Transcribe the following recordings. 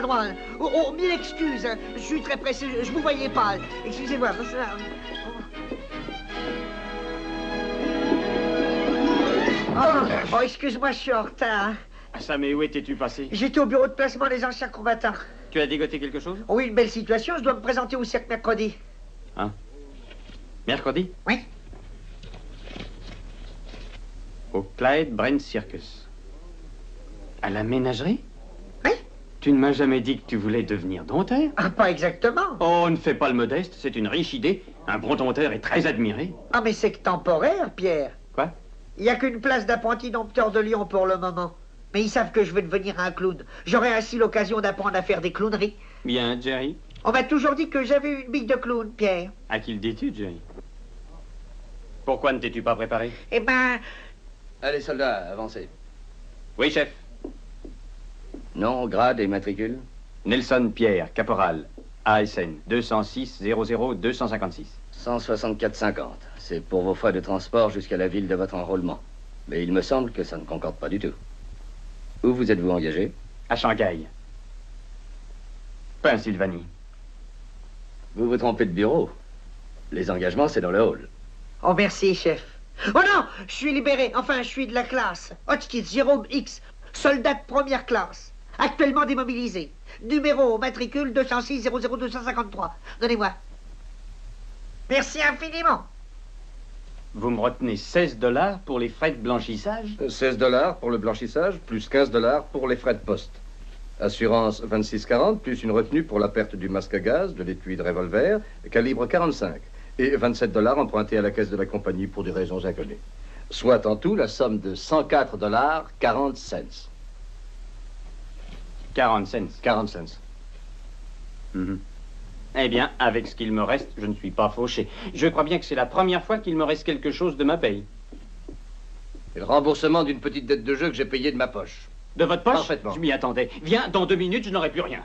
maladroit Oh, oh, mille excuses hein. Je suis très pressé, je, vous voyais pas. Excusez-moi. là- Oh, oh, excuse-moi, je suis en retard. Ah ça, mais où étais-tu passé? J'étais au bureau de placement des anciens combattants. Tu as dégoté quelque chose? Oh, oui, une belle situation, je dois me présenter au cirque mercredi. Mercredi? Oui. Au Clyde Brent Circus. À la ménagerie? Tu ne m'as jamais dit que tu voulais devenir dompteur Ah, pas exactement. Oh, ne fais pas le modeste, c'est une riche idée. Un bon dompteur est très admiré. Ah, mais c'est que temporaire, Pierre. Quoi? Il n'y a qu'une place d'apprenti dompteur de Lyon pour le moment. Mais ils savent que je vais devenir un clown. J'aurai ainsi l'occasion d'apprendre à faire des clowneries. Bien, Jerry. On m'a toujours dit que j'avais une bille de clown, Pierre. À qui le dis-tu, Jerry? Pourquoi ne t'es-tu pas préparé? Eh ben, Allez, soldats, avancez. Oui, chef. Nom, grade et matricule Nelson Pierre, caporal, ASN, 206 00 256. 164,50. C'est pour vos frais de transport jusqu'à la ville de votre enrôlement. Mais il me semble que ça ne concorde pas du tout. Où vous êtes-vous engagé? À Shanghai. Pennsylvanie. Vous vous trompez de bureau. Les engagements, c'est dans le hall. oh merci, chef. Oh non, je suis libéré. Enfin, je suis de la classe. Hotchkiss, Jérôme X, soldat de première classe. Actuellement démobilisé. Numéro matricule 206 00 253. Donnez-moi. Merci infiniment. Vous me retenez 16 dollars pour les frais de blanchissage? 16 dollars pour le blanchissage, plus 15 dollars pour les frais de poste. Assurance 26,40, plus une retenue pour la perte du masque à gaz, de l'étui de revolver, calibre 45. Et 27 dollars empruntés à la caisse de la compagnie pour des raisons inconnues. Soit en tout la somme de 104 dollars 40 cents. 40 cents. 40 cents. Mhm. Eh bien, avec ce qu'il me reste, je ne suis pas fauché. Je crois bien que c'est la première fois qu'il me reste quelque chose de ma paye. Et le remboursement d'une petite dette de jeu que j'ai payée de ma poche. De votre poche Parfaitement. Je m'y attendais. Viens, dans deux minutes, je n'aurai plus rien.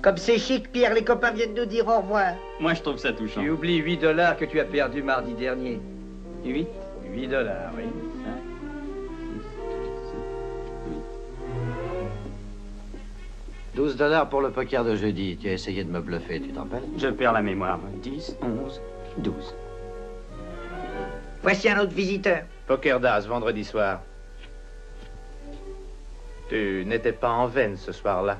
Comme c'est chic, Pierre, les copains viennent nous dire au revoir. Moi, je trouve ça touchant. Tu oublies 8 dollars que tu as perdu mardi dernier. 8 8 dollars, oui. 12 dollars pour le poker de jeudi. Tu as essayé de me bluffer, tu t'en rappelles? Je perds la mémoire. 10, 11, 12. Voici un autre visiteur. Poker d'As, vendredi soir. Tu n'étais pas en veine ce soir-là.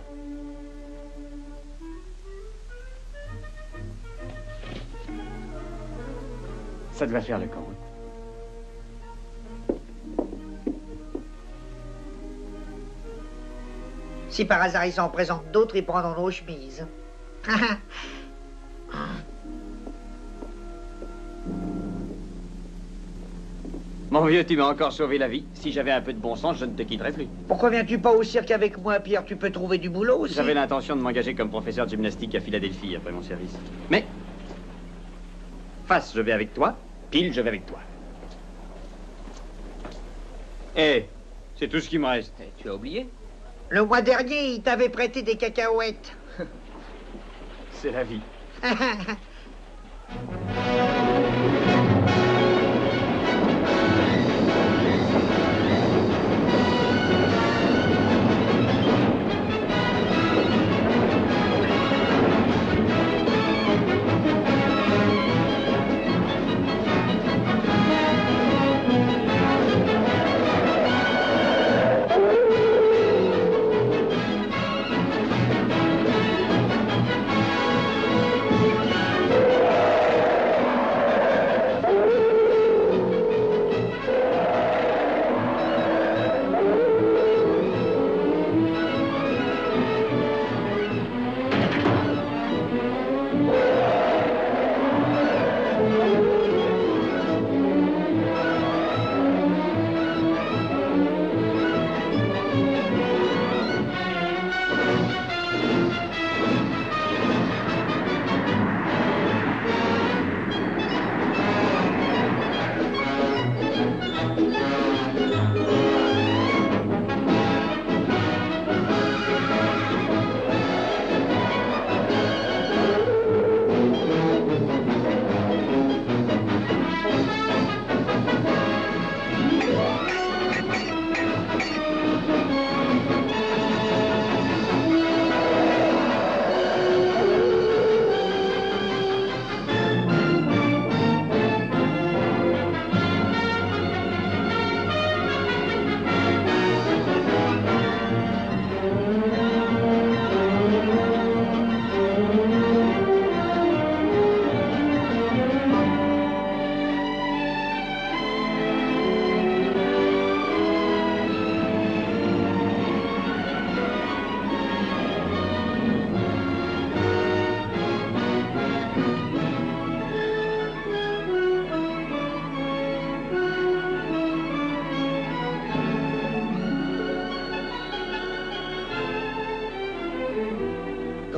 Ça doit faire le camp. Si par hasard ils s'en présentent d'autres, ils prendront nos chemises. Mon vieux, tu m'as encore sauvé la vie. Si j'avais un peu de bon sens, je ne te quitterais plus. Pourquoi viens-tu pas au cirque avec moi, Pierre? Tu peux trouver du boulot aussi. J'avais l'intention de m'engager comme professeur de gymnastique à Philadelphie après mon service. Mais, face, je vais avec toi. Pile, je vais avec toi. Eh, c'est tout ce qui me reste. Eh, tu as oublié? Le mois dernier, il t'avait prêté des cacahuètes. C'est la vie.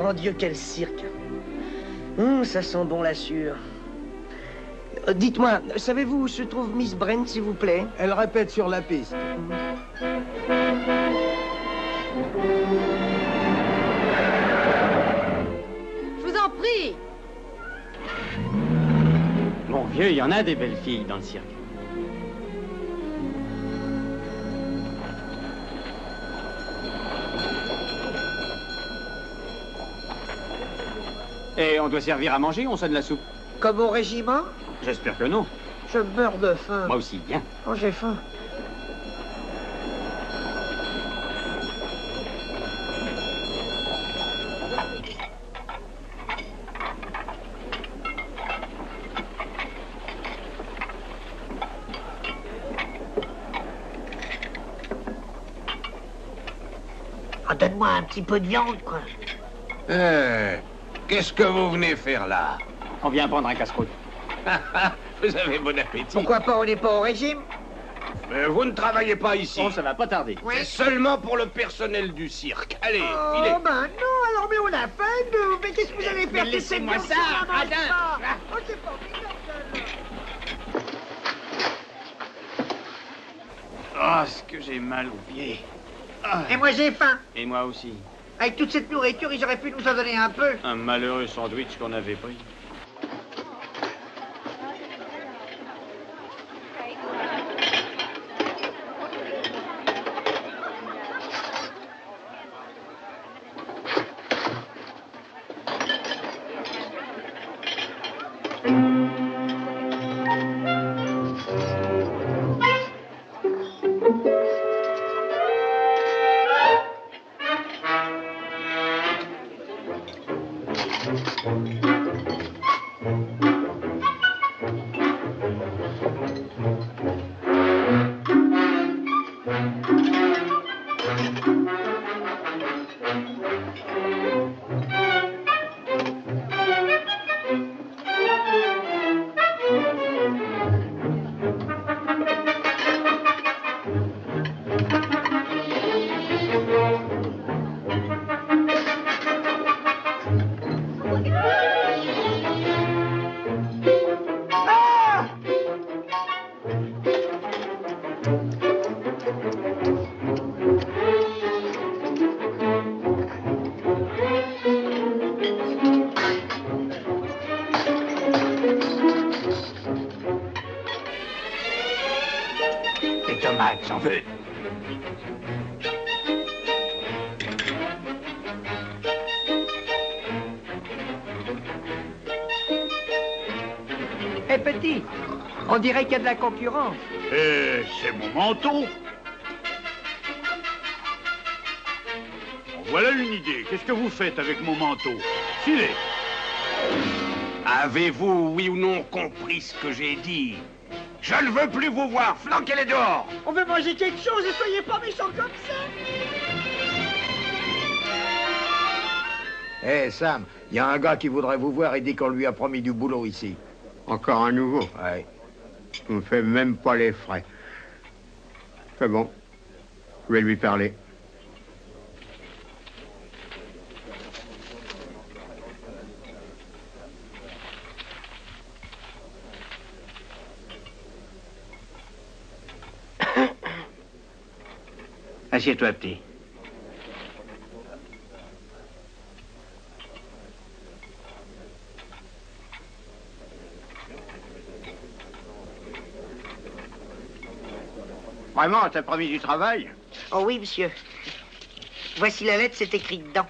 Grand Dieu, quel cirque. Hum, ça sent bon la sûre. Euh, Dites-moi, savez-vous où se trouve Miss Brent, s'il vous plaît? Elle répète sur la piste. Je vous en prie. Mon vieux, il y en a des belles filles dans le cirque. Et on doit servir à manger, on sonne la soupe. Comme au régiment J'espère que non. Je meurs de faim. Moi aussi, bien. Oh, j'ai faim. Ah, donne-moi un petit peu de viande, quoi. Eh, Qu'est-ce que vous venez faire là On vient prendre un casse-croûte. Vous avez bon appétit. Pourquoi pas, on n'est pas au régime Mais vous ne travaillez pas ici. Oh, ça va pas tarder. C'est seulement pour le personnel du cirque. Allez, Oh, filez. ben non, alors, mais on a faim, nous. Mais qu'est-ce que vous allez faire? Mais laissez-moi ça, Radin. pas Ah. Oh, c'est formidable. Oh, ce que j'ai mal aux pieds. Ah, Et moi, j'ai faim. Et moi aussi. Avec toute cette nourriture, ils auraient pu nous en donner un peu. Un malheureux sandwich qu'on avait pris. Eh, c'est mon manteau. Voilà une idée. Qu'est-ce que vous faites avec mon manteau? Filez. Avez-vous, oui ou non, compris ce que j'ai dit? Je ne veux plus vous voir. Flanquez-les dehors. On veut manger quelque chose et soyez pas méchants comme ça. Eh, Sam, il y a un gars qui voudrait vous voir et dit qu'on lui a promis du boulot ici. Encore un nouveau. Ouais. On ne fait même pas les frais. C'est bon. Je vais lui parler. Assieds-toi, petit. Vraiment, t'as promis du travail Oh oui, monsieur. Voici la lettre, c'est écrit dedans.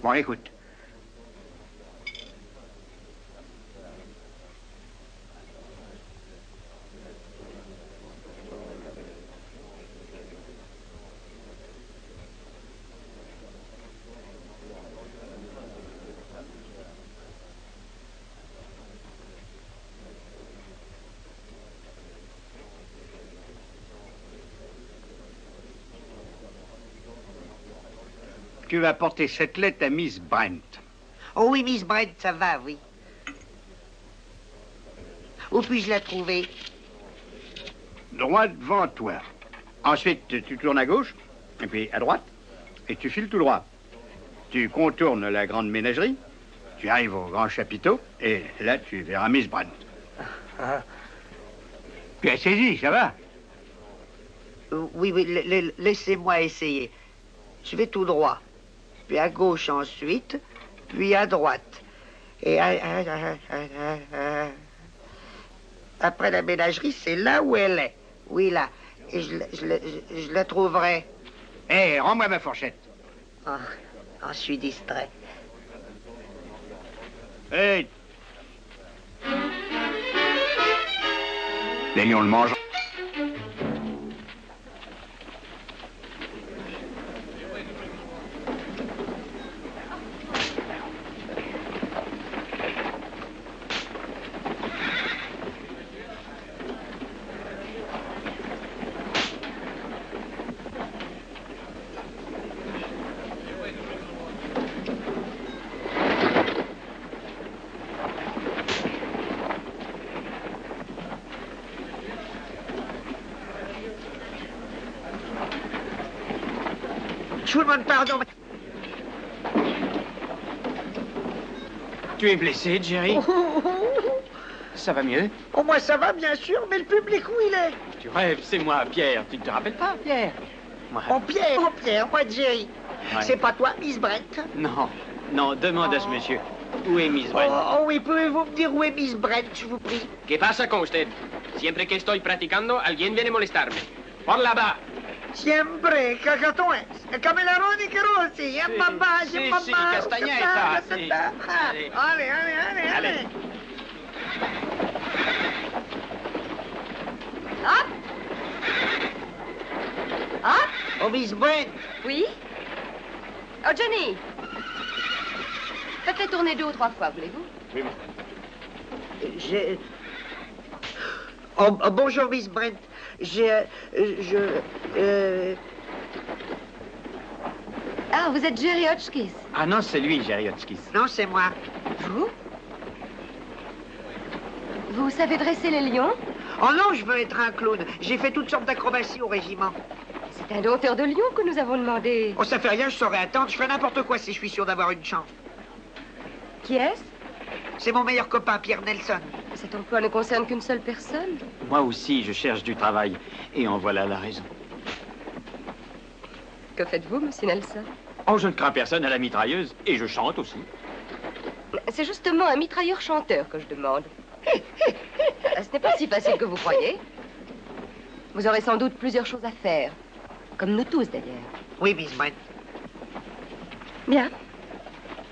Bon, écoute. Tu vas porter cette lettre à Miss Brent. Oh oui, Miss Brent, ça va, oui. Où puis-je la trouver? Droit devant toi. Ensuite, tu tournes à gauche, et puis à droite, et tu files tout droit. Tu contournes la grande ménagerie, tu arrives au grand chapiteau, et là, tu verras Miss Brent. Tu as saisi, ça va? Oui, oui, la- la- laissez-moi essayer. Je vais tout droit, puis à gauche ensuite, puis à droite. Et à- à- à- à- à- à- après la ménagerie, c'est là où elle est. Oui, là. Et je, la- je la- je- je la trouverai. Hé, rends-moi ma fourchette. Ah, ah, je suis distrait. Hé Les lions le mangent. Je vous demande pardon. mais- Tu es blessé, Jerry Oh, oh, oh, oh. Ça va mieux? Oh, moi, ça va, bien sûr, mais le public, où il est? Tu rêves, c'est moi, Pierre. Tu ne te rappelles pas, Pierre? Moi. Oh, Pierre, oh, Pierre, moi, Jerry. Ouais. C'est pas toi, Miss Brent Non, non, demande à ce monsieur. Où est Miss Oh, Brent oh, oui, pouvez-vous me dire où est Miss Brent, je vous prie? ¿Qué pasa con usted? Siempre que estoy practicando, alguien viene a molestarme. Por là-bas. Siempre, camelaroni che rossi, e mamma, sì, e mamma, sì, castagnetta, sì. Ale, ale, ale, ale. Allez. Hop Hop Oh, Miss Brent, Oui. Oh, Johnny. Faites-les tourner deux ou trois fois, voulez-vous? J'ai... Oh, oh, bonjour, Miss Brent. J'ai... euh, je... euh, Ah, vous êtes Jerry Hotchkiss. Ah non, c'est lui, Jerry Hotchkiss. non, c'est moi. Vous Vous savez dresser les lions? Oh non, je veux être un clown. J'ai fait toutes sortes d'acrobaties au régiment. C'est un dompteur de lions que nous avons demandé. Oh, ça fait rien, je saurais attendre. Je ferai n'importe quoi si je suis sûr d'avoir une chance. Qui est-ce? C'est mon meilleur copain, Pierre Nelson. Cet emploi ne concerne qu'une seule personne? Moi aussi, je cherche du travail. Et en voilà la raison. Que faites-vous, monsieur Nelson? Oh, je ne crains personne à la mitrailleuse. Et je chante aussi. C'est justement un mitrailleur-chanteur que je demande. Ce n'est pas si facile que vous croyez. Vous aurez sans doute plusieurs choses à faire. Comme nous tous, d'ailleurs. Oui, Miss Brent. Bien.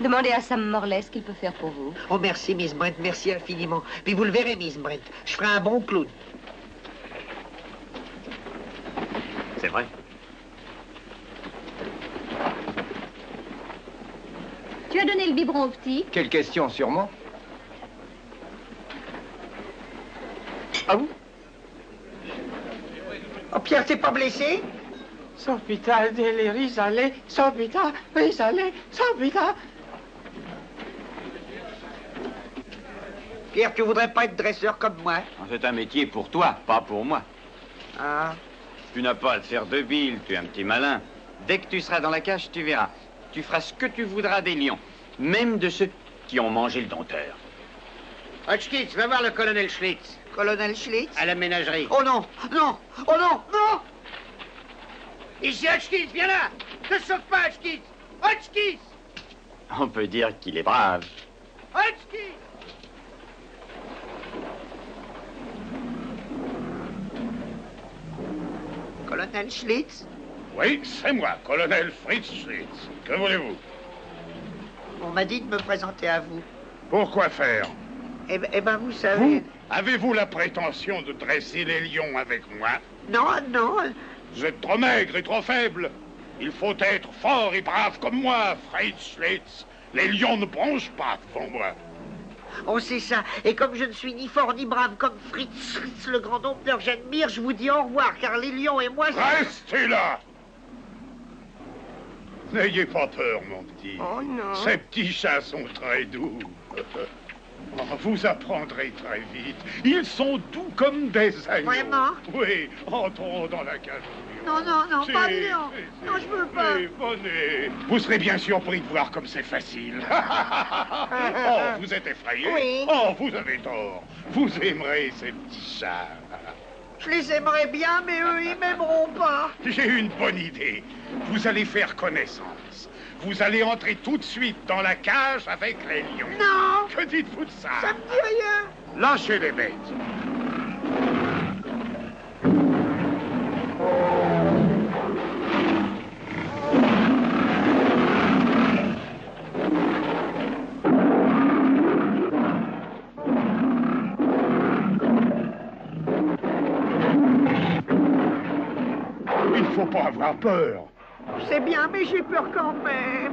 Demandez à Sam Morley ce qu'il peut faire pour vous. Oh, merci, Miss Brent, merci infiniment. Puis vous le verrez, Miss Brent. Je ferai un bon clown. C'est vrai. Tu as donné le biberon au petit Quelle question, sûrement Ah vous Oh, Pierre, t'es pas blessé? Sopita delle risale, sopita, risale, sopita. Pierre, tu voudrais pas être dresseur comme moi? C'est un métier pour toi, pas pour moi. Ah, Tu n'as pas à te faire de bile, tu es un petit malin. Dès que tu seras dans la cage, tu verras. Tu feras ce que tu voudras des lions, même de ceux qui ont mangé le dompteur. Hotchkiss, va voir le colonel Schlitz, colonel Schlitz? À la ménagerie. Oh non, non, oh non, non! Ici, Hotchkiss, viens là! Ne saute pas, Hotchkiss! Hotchkiss! On peut dire qu'il est brave. Hotchkiss! Colonel Schlitz? Oui, c'est moi, colonel Fritz Schlitz. Que voulez-vous? On m'a dit de me présenter à vous. Pourquoi faire? Eh ben, eh ben, vous savez... Vous Avez-vous la prétention de dresser les lions avec moi? Non, non, Vous êtes trop maigre et trop faible. Il faut être fort et brave comme moi, Fritz Schlitz. Les lions ne bronchent pas devant moi. on sait ça. Et comme je ne suis ni fort ni brave comme Fritz Schlitz, le grand dompteur, j'admire, je vous dis au revoir, car les lions et moi... Restez là N'ayez pas peur, mon petit. Oh non Ces petits chats sont très doux. Oh, Vous apprendrez très vite. Ils sont doux comme des agneaux. Vraiment? Oui, entrons dans la cage. Non, non, non, pas de lion. Non, je veux pas. Venez. Vous serez bien surpris de voir comme c'est facile. oh, vous êtes effrayé Oui. Oh, vous avez tort. Vous aimerez ces petits chats. Je les aimerais bien, mais eux, ils m'aimeront pas. J'ai une bonne idée. Vous allez faire connaissance. Vous allez entrer tout de suite dans la cage avec les lions. Non Que dites-vous de ça? Ça me dit rien. Lâchez les bêtes. Il faut pas avoir peur. Sais bien, mais j'ai peur quand même.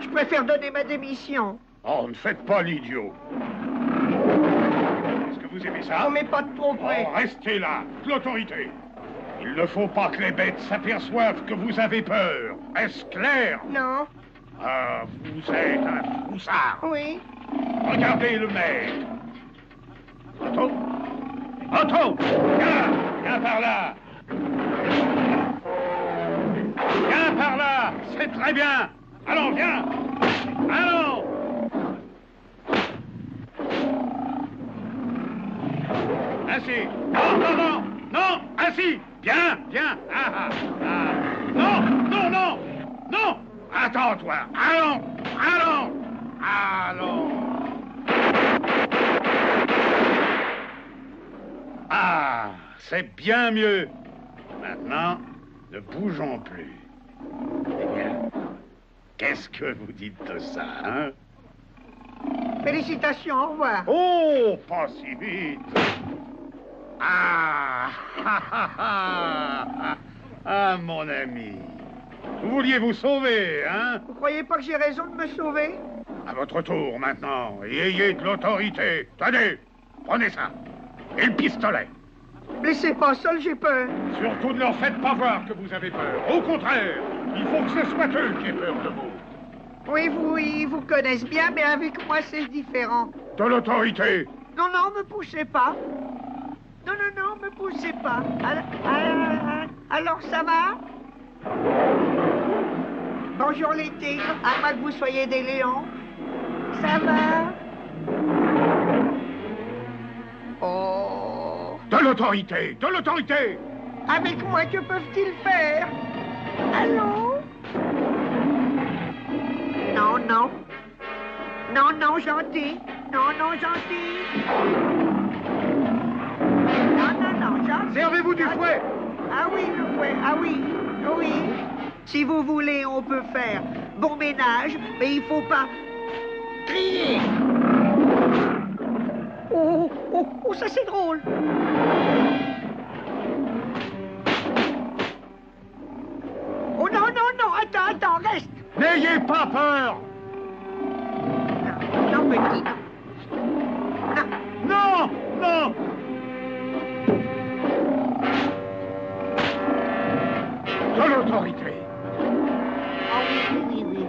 Je préfère donner ma démission. Oh, ne faites pas l'idiot. Est-ce que vous aimez ça? Non, mais pas de trop près. Oh, restez là, l'autorité. Il ne faut pas que les bêtes s'aperçoivent que vous avez peur. Est-ce clair? Non. Ah, vous êtes un froussard. Oui. Regardez le maître. Otto. Otto. Viens Viens par là. Viens par là. C'est très bien. Allons, viens. Allons. Ainsi Non, non, non. Non Ainsi Bien, bien ah, ah, ah. Non, non, non Non Attends-toi Allons Allons Allons Ah, c'est bien mieux. Maintenant, ne bougeons plus. Eh bien, qu'est-ce que vous dites de ça, hein? Félicitations, au revoir. Oh, pas si vite. Ah, ah, ah, ah, ah, ah, mon ami. Vous vouliez vous sauver, hein? Vous croyez pas que j'ai raison de me sauver? À votre tour maintenant, et ayez de l'autorité. Tenez, prenez ça. Et le pistolet. Laissez pas seul, j'ai peur. Surtout ne leur faites pas voir que vous avez peur. Au contraire, il faut que ce soit eux qui aient peur de vous. Oui, vous, ils vous connaissent bien, mais avec moi, c'est différent. De l'autorité. Non, non, me poussez pas. Non, non, non, me poussez pas. Alors, alors, alors, ça va? Bonjour les tigres, à moins que vous soyez des lions. Ça va? Oh De l'autorité, de l'autorité. Avec moi, que peuvent-ils faire? Allô? Non, non. Non, non, gentil. Non, non, gentil. Servez-vous du fouet. Ah oui, le fouet, ah oui, oui. Si vous voulez, on peut faire bon ménage, mais il faut pas crier. Oh, oh, oh, ça c'est drôle. Oh non, non, non, attends, attends, reste. N'ayez pas peur. Non, petit, non. Non, non. De l'autorité. Ah oui, oui, oui.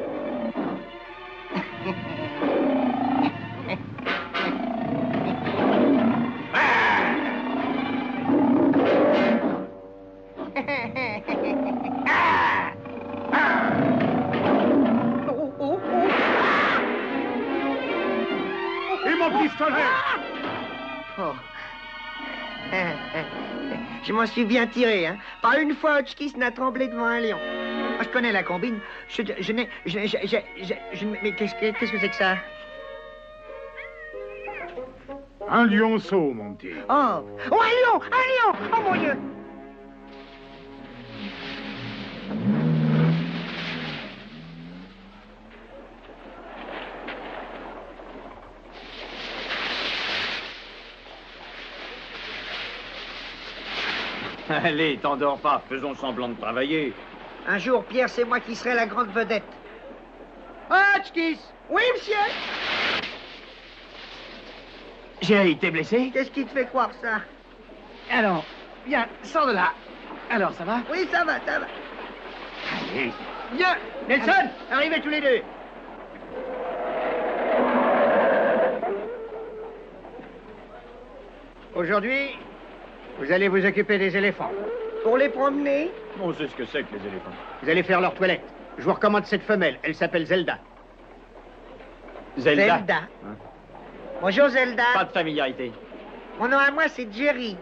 Et. Je m'en suis bien tiré, hein. Pas une fois Hotchkiss n'a tremblé devant un lion. Ah, je connais la combine. Je, je n'ai... Je, je, je, je, je- mais qu'est-ce que qu'est-ce que c'est que ça? Un lionceau, mon petit. Oh Oh, un lion Un lion Oh, mon Dieu Allez, t'endors pas, faisons semblant de travailler. Un jour, Pierre, c'est moi qui serai la grande vedette. Hotchkiss Oui, monsieur J'ai été blessé Qu'est-ce qui te fait croire ça Alors, viens, sors de là. Alors, ça va Oui, ça va, ça va. Allez, Bien Nelson, arrivez tous les deux. Aujourd'hui, vous allez vous occuper des éléphants. Pour les promener? On sait ce que c'est que les éléphants. Vous allez faire leur toilette. Je vous recommande cette femelle. Elle s'appelle Zelda. Zelda. Bonjour Zelda. Pas de familiarité. Mon nom à moi, c'est Jerry.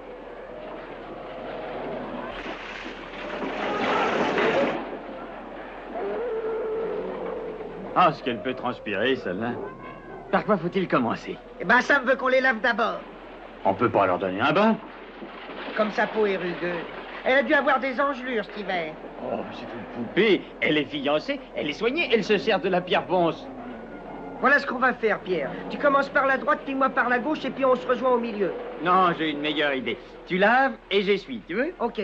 Ah, ce qu'elle peut transpirer, celle-là. Par quoi faut-il commencer? Eh ben, Sam veut qu'on les lave d'abord. On peut pas leur donner un bain Comme sa peau est rugueuse. Elle a dû avoir des engelures cet hiver. Oh, c'est une poupée. Elle est fiancée, elle est soignée, elle se sert de la pierre ponce. Voilà ce qu'on va faire, Pierre. Tu commences par la droite, puis moi par la gauche, et puis on se rejoint au milieu. Non, j'ai une meilleure idée. Tu laves et j'essuie, tu veux? Ok.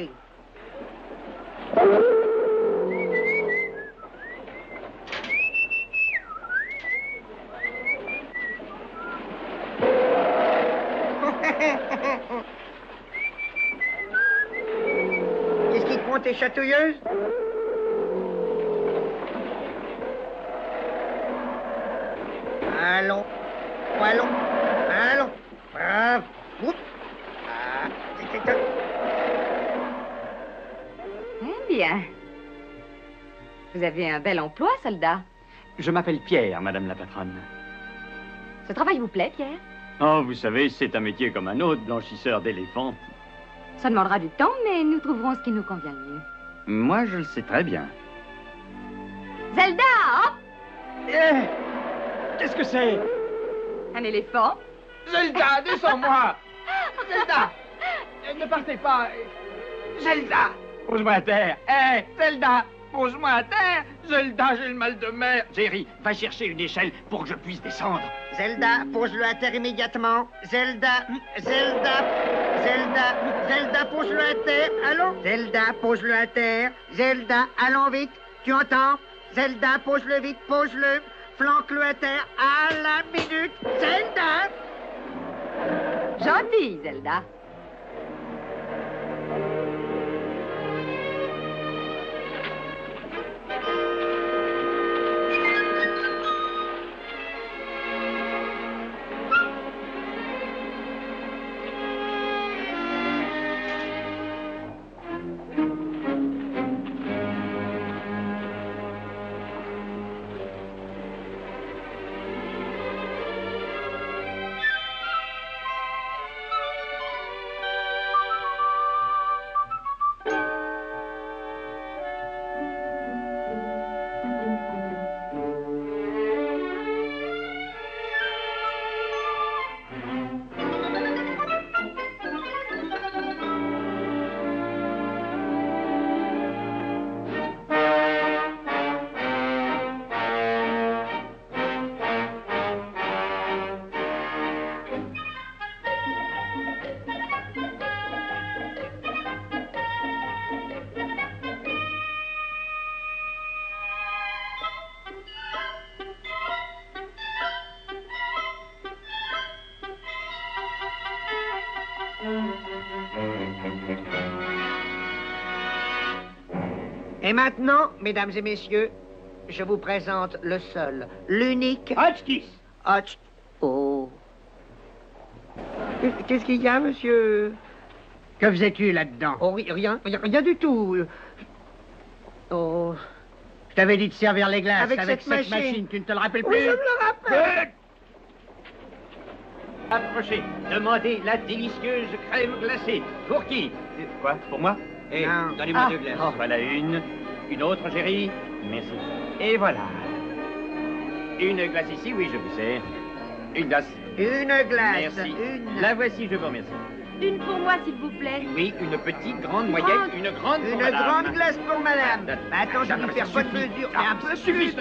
Qu'est-ce qui te prend, t'es chatouilleuse Allons, allons, allons. Ah, oups. Ah. Eh bien. Vous avez un bel emploi, soldat. Je m'appelle Pierre, madame la patronne. Ce travail vous plaît, Pierre? Oh, vous savez, c'est un métier comme un autre, blanchisseur d'éléphants. Ça demandera du temps, mais nous trouverons ce qui nous convient le mieux. Moi, je le sais très bien. Zelda, hop. Eh Qu'est-ce que c'est? Un éléphant. Zelda, descends-moi. Zelda Eh, Ne partez pas. Zelda. Pose-moi à terre. Hé, Zelda Pose-moi à terre Zelda, j'ai le mal de mer Jerry, va chercher une échelle pour que je puisse descendre. Zelda, pose-le à terre immédiatement. Zelda, Zelda, Zelda, Zelda, pose-le à terre. Allons. Zelda, pose-le à terre. Zelda, allons vite. Tu entends? Zelda, pose-le vite, pose-le. Flanque-le à terre à la minute. Zelda Gentil, Zelda. Et maintenant, mesdames et messieurs, je vous présente le seul, l'unique. Hotchkiss Hotch. Oh. Qu'est-ce qu'il y a, monsieur? Que faisais-tu là-dedans? Oh, ri- rien, rien, rien du tout. Oh. Je t'avais dit de servir les glaces Avec avec, cette cette, machine. machine. Tu ne te le rappelles Oui, plus? je me le rappelle. Approchez, demandez la délicieuse crème glacée. Pour qui? Quoi? Pour moi? Eh, Non. donnez-moi Ah. deux glaces. Voilà une. Une autre, Géry Merci. Et voilà. Une glace ici, oui, je vous sers. Une glace. Une glace. Merci. Une. La voici, je vous remercie. Une pour moi, s'il vous plaît. Oui, une petite, grande, moyenne, une grande pour Une madame. grande glace pour madame. Ah, Maintenant, je vais faire bonne mesure. Ah, un peu plus.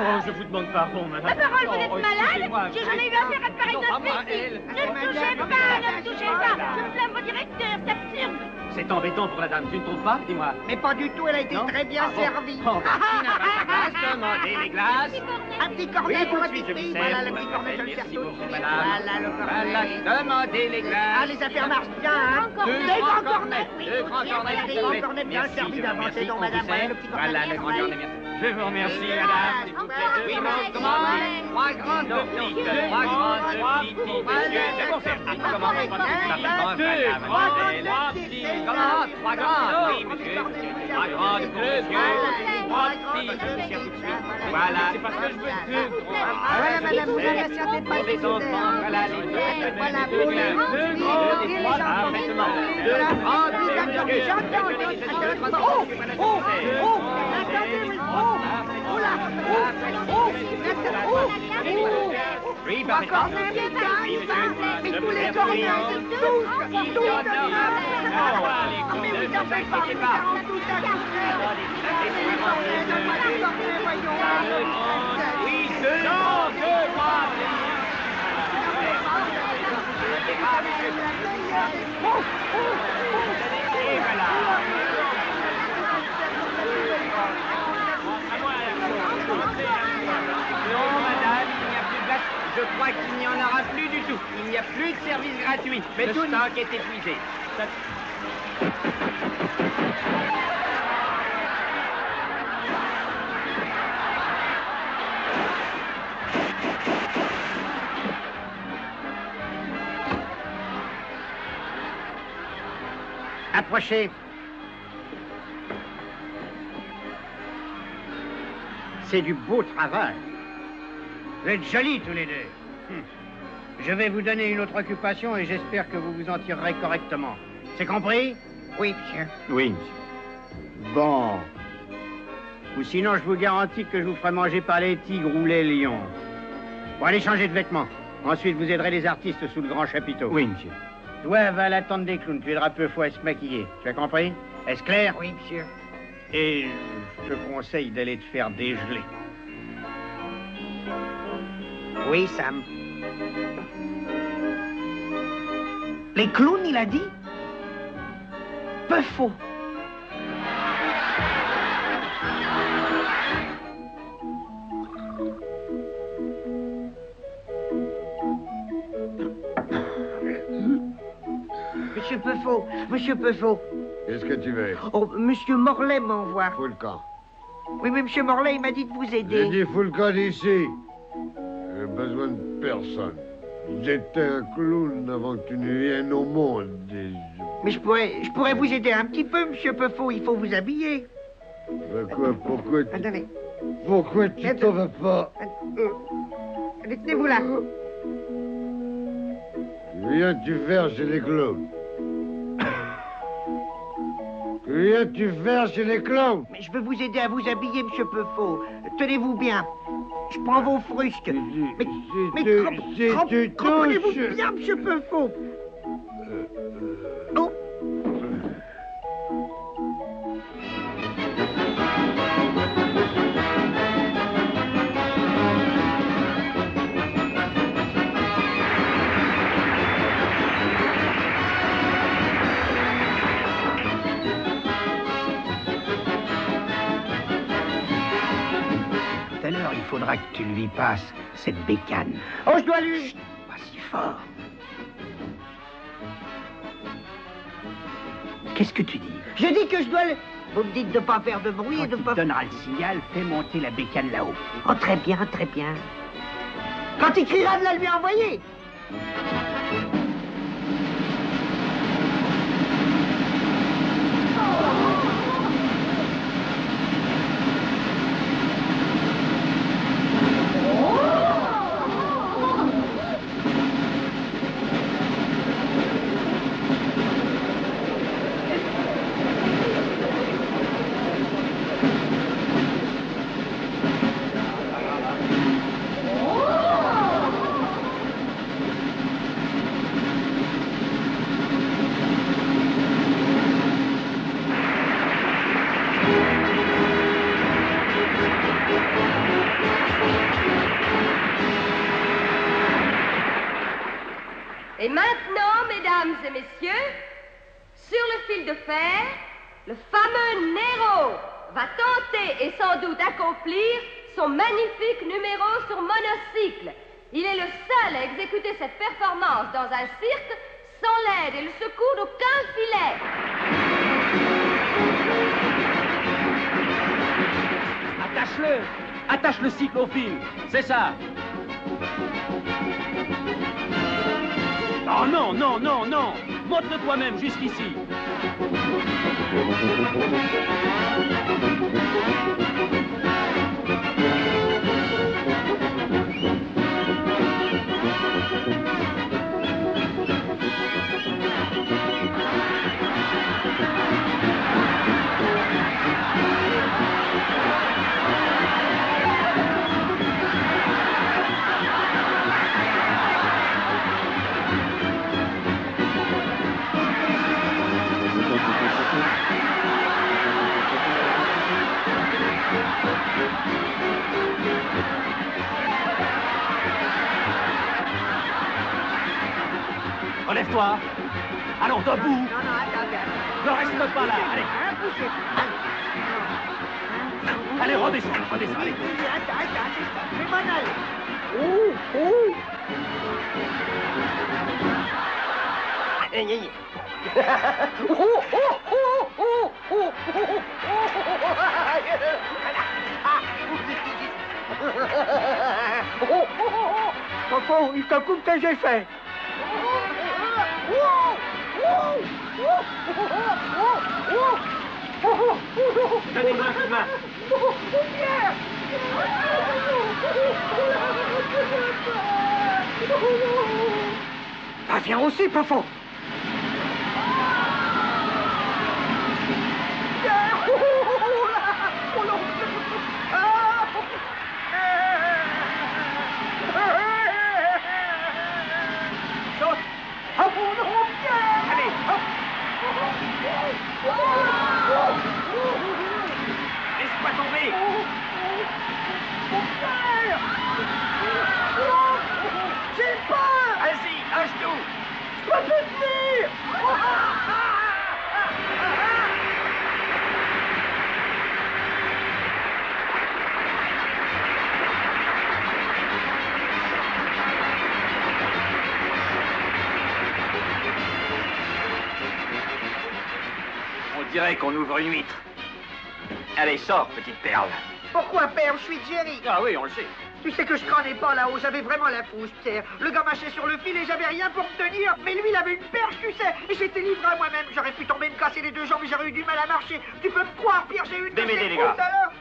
Oh, je vous demande pardon, madame. Ma parole, vous Oh, êtes excusez-moi, malade J'ai je- jamais eu affaire à insultes. elle. Ne me touchez pas, ne me touchez pas Je flamme vos directeurs, c'est absurde C'est embêtant pour la dame, tu ne trouves pas Dis-moi. Mais pas du tout, elle a été Non très bien Ah servie. Oh, bah, glace Demandez les glaces. Un petit cornet Oui, pour la petite fille. Voilà, le petit me cornet, je le sers Merci tout. Voilà, le Voilà, cornet. demandez les glaces. Ah, les affaires marchent bien, hein Deux grands cornets, oui. Deux grands cornets, vous grands cornets bien servis donc, On madame, voilà le petit cornet Voilà, bien le grand cornet, merci. Je vous remercie, madame. S'il vous plaît, deux grandes, comment Trois grandes, petites. Trois grandes, petites. Monsieur. Comment trois, trois petites. Comment Trois grandes. Oui, monsieur. Trois grandes pour monsieur. Trois petites. Voilà. C'est parce que je veux deux grandes. Voilà, madame, vous avez patienté pas Pour les enfants, voilà les deux. Voilà, Deux pour les grandes, deux petits, grandes et et les trois enfants. parfaitement. Deux Voilà. grandes, Oui, deux d'accord, grandes. j'entends, j'entends. Oh, oh, oh, attendez, Et voilà. Non, madame, il n'y a plus de place. Je crois qu'il n'y en aura plus du tout. Il n'y a plus de service gratuit. Mais Le tout- stock est épuisé. Approchez. C'est du beau travail. Vous êtes jolis tous les deux. Hum. Je vais vous donner une autre occupation et j'espère que vous vous en tirerez correctement. C'est compris? Oui, monsieur. Oui, monsieur. Bon. Ou sinon, je vous garantis que je vous ferai manger par les tigres ou les lions. Bon, allez changer de vêtements. Ensuite, vous aiderez les artistes sous le grand chapiteau. Oui, monsieur. Toi, va à la tente des clowns. Tu aideras peu fois à se maquiller. Tu as compris? Est-ce clair? Oui, monsieur. Et je te conseille d'aller te faire dégeler. Oui, Sam. Les clowns, il a dit Peu faux. Monsieur Peufot, Monsieur Peufot. Qu'est-ce que tu veux? Oh, Monsieur Morlaix m'envoie. Fous le camp. Oui, mais Monsieur Morlaix, il m'a dit de vous J'ai aider. dit fous le camp d'ici. J'ai besoin de personne. J'étais un clown avant que tu ne viennes au monde. et je- Mais je pourrais, je pourrais vous aider un petit peu, Monsieur Peufot. Il faut vous habiller. Bah quoi, pourquoi tu... Attendez. Pourquoi tu t'en vas pas Euh, allez, tenez-vous là. Viens-tu faire chez les clowns Viens-tu faire chez les clowns Mais je veux vous aider à vous habiller, Monsieur Peufot. Tenez-vous bien. Je prends vos frusques. Mais, mais tu- cramp- cramp- cramponnez-vous touches- bien, Monsieur Peufot. Oh. Tout faudra que tu lui passes cette bécane. Oh, je dois lui... Chut, pas si fort. Qu'est-ce que tu dis? Je dis que je dois le... Vous me dites de pas faire de bruit et de pas... donnera le signal, fais monter la bécane là-haut. Oh, très bien, très bien. Quand il criera de la lui envoyer. Fer, le fameux Nero va tenter et sans doute accomplir son magnifique numéro sur monocycle. Il est le seul à exécuter cette performance dans un cirque sans l'aide et le secours d'aucun filet. Attache-le Attache le cycle au fil, c'est ça Oh non, non, non, non Monte-le toi-même jusqu'ici Thank you. Relève-toi Allons, debout Non, non, attends. Ne reste pas là, allez Hein. Allez, redescends, redescends, allez attends, attends. Je vais m'en aller. Oh, oh. Oh, oh, oh, oh, oh, oh, oh. Oh, oh, oh. Coco, il te coupe tes effets. Donnez-moi Bah, viens aussi, Poffo. Qu'on ouvre une huître. Allez, sors, petite perle. Pourquoi, père? Je suis Jerry. Ah oui, on le sait. Tu sais que je crânais pas là-haut, j'avais vraiment la fousse, Pierre. Le gars marchait sur le fil et j'avais rien pour me tenir. Mais lui, il avait une perche, tu sais. Et j'étais livré à moi-même. J'aurais pu tomber, me casser les deux jambes, mais j'aurais eu du mal à marcher. Tu peux me croire, Pierre, j'ai eu une de Démédez, ces les gars. alors.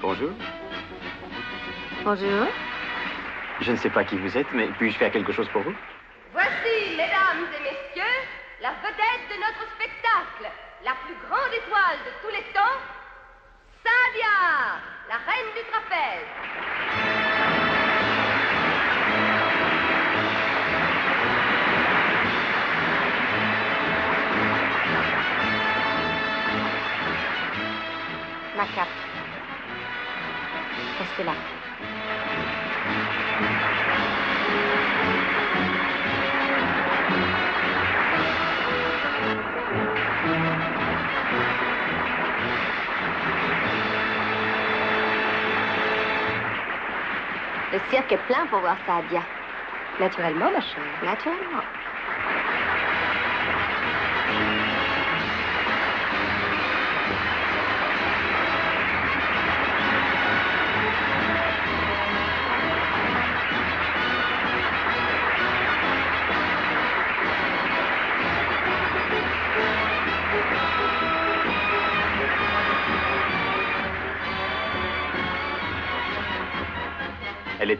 Bonjour. Bonjour. Je ne sais pas qui vous êtes, mais puis-je faire quelque chose pour vous? Voici, mesdames et messieurs, la vedette de notre spectacle, la plus grande étoile de tous les temps, Sadia, la reine du trapèze. Ma cape. Restez là. Le cirque est plein pour voir Sadia. Naturellement, ma chère. Naturellement.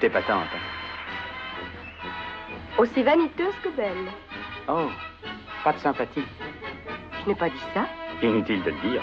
Hein. Aussi vaniteuse que belle. Oh, pas de sympathie. Je n'ai pas dit ça. Inutile de le dire.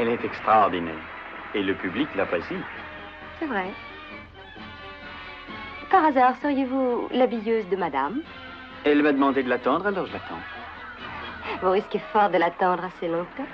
Elle est extraordinaire. Et le public l'apprécie. C'est vrai. Par hasard, seriez-vous l'habilleuse de madame? Elle m'a demandé de l'attendre, alors je l'attends. Vous risquez fort de l'attendre assez longtemps.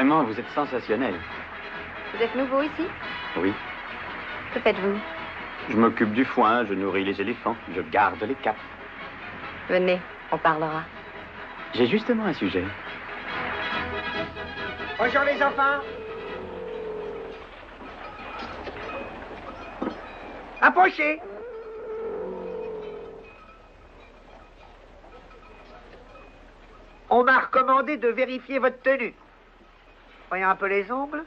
Vraiment, vous êtes sensationnel. Vous êtes nouveau ici Oui. Que faites-vous Je m'occupe du foin, je nourris les éléphants, je garde les capes. Venez, on parlera. J'ai justement un sujet. Bonjour les enfants. Approchez. On m'a recommandé de vérifier votre tenue. Voyons un peu les ongles.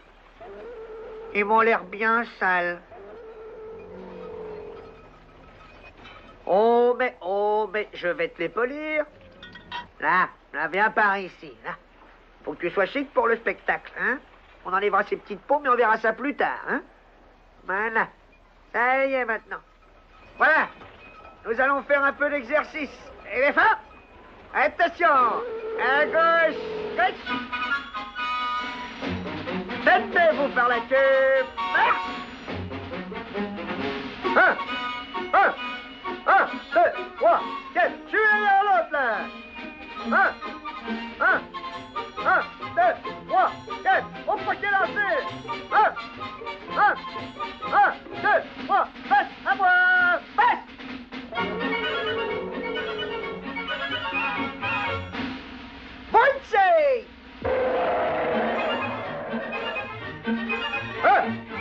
Ils m'ont l'air bien sales. Oh, mais, oh, mais, je vais te les polir. Là, là, viens par ici, là. Faut que tu sois chic pour le spectacle, hein. On enlèvera ces petites peaux, mais on verra ça plus tard, hein. Voilà. Ça y est, maintenant. Voilà. Nous allons faire un peu d'exercice. Éléphant Attention À gauche Gauche Tenez-vous par la queue. Un Un Un, deux, trois, quatre. Suis derrière l'autre, là. Un Un Un, deux, trois, quatre. Au prochain lancer Un Un Un, deux, trois, passe à moi. Passe. Bouncy!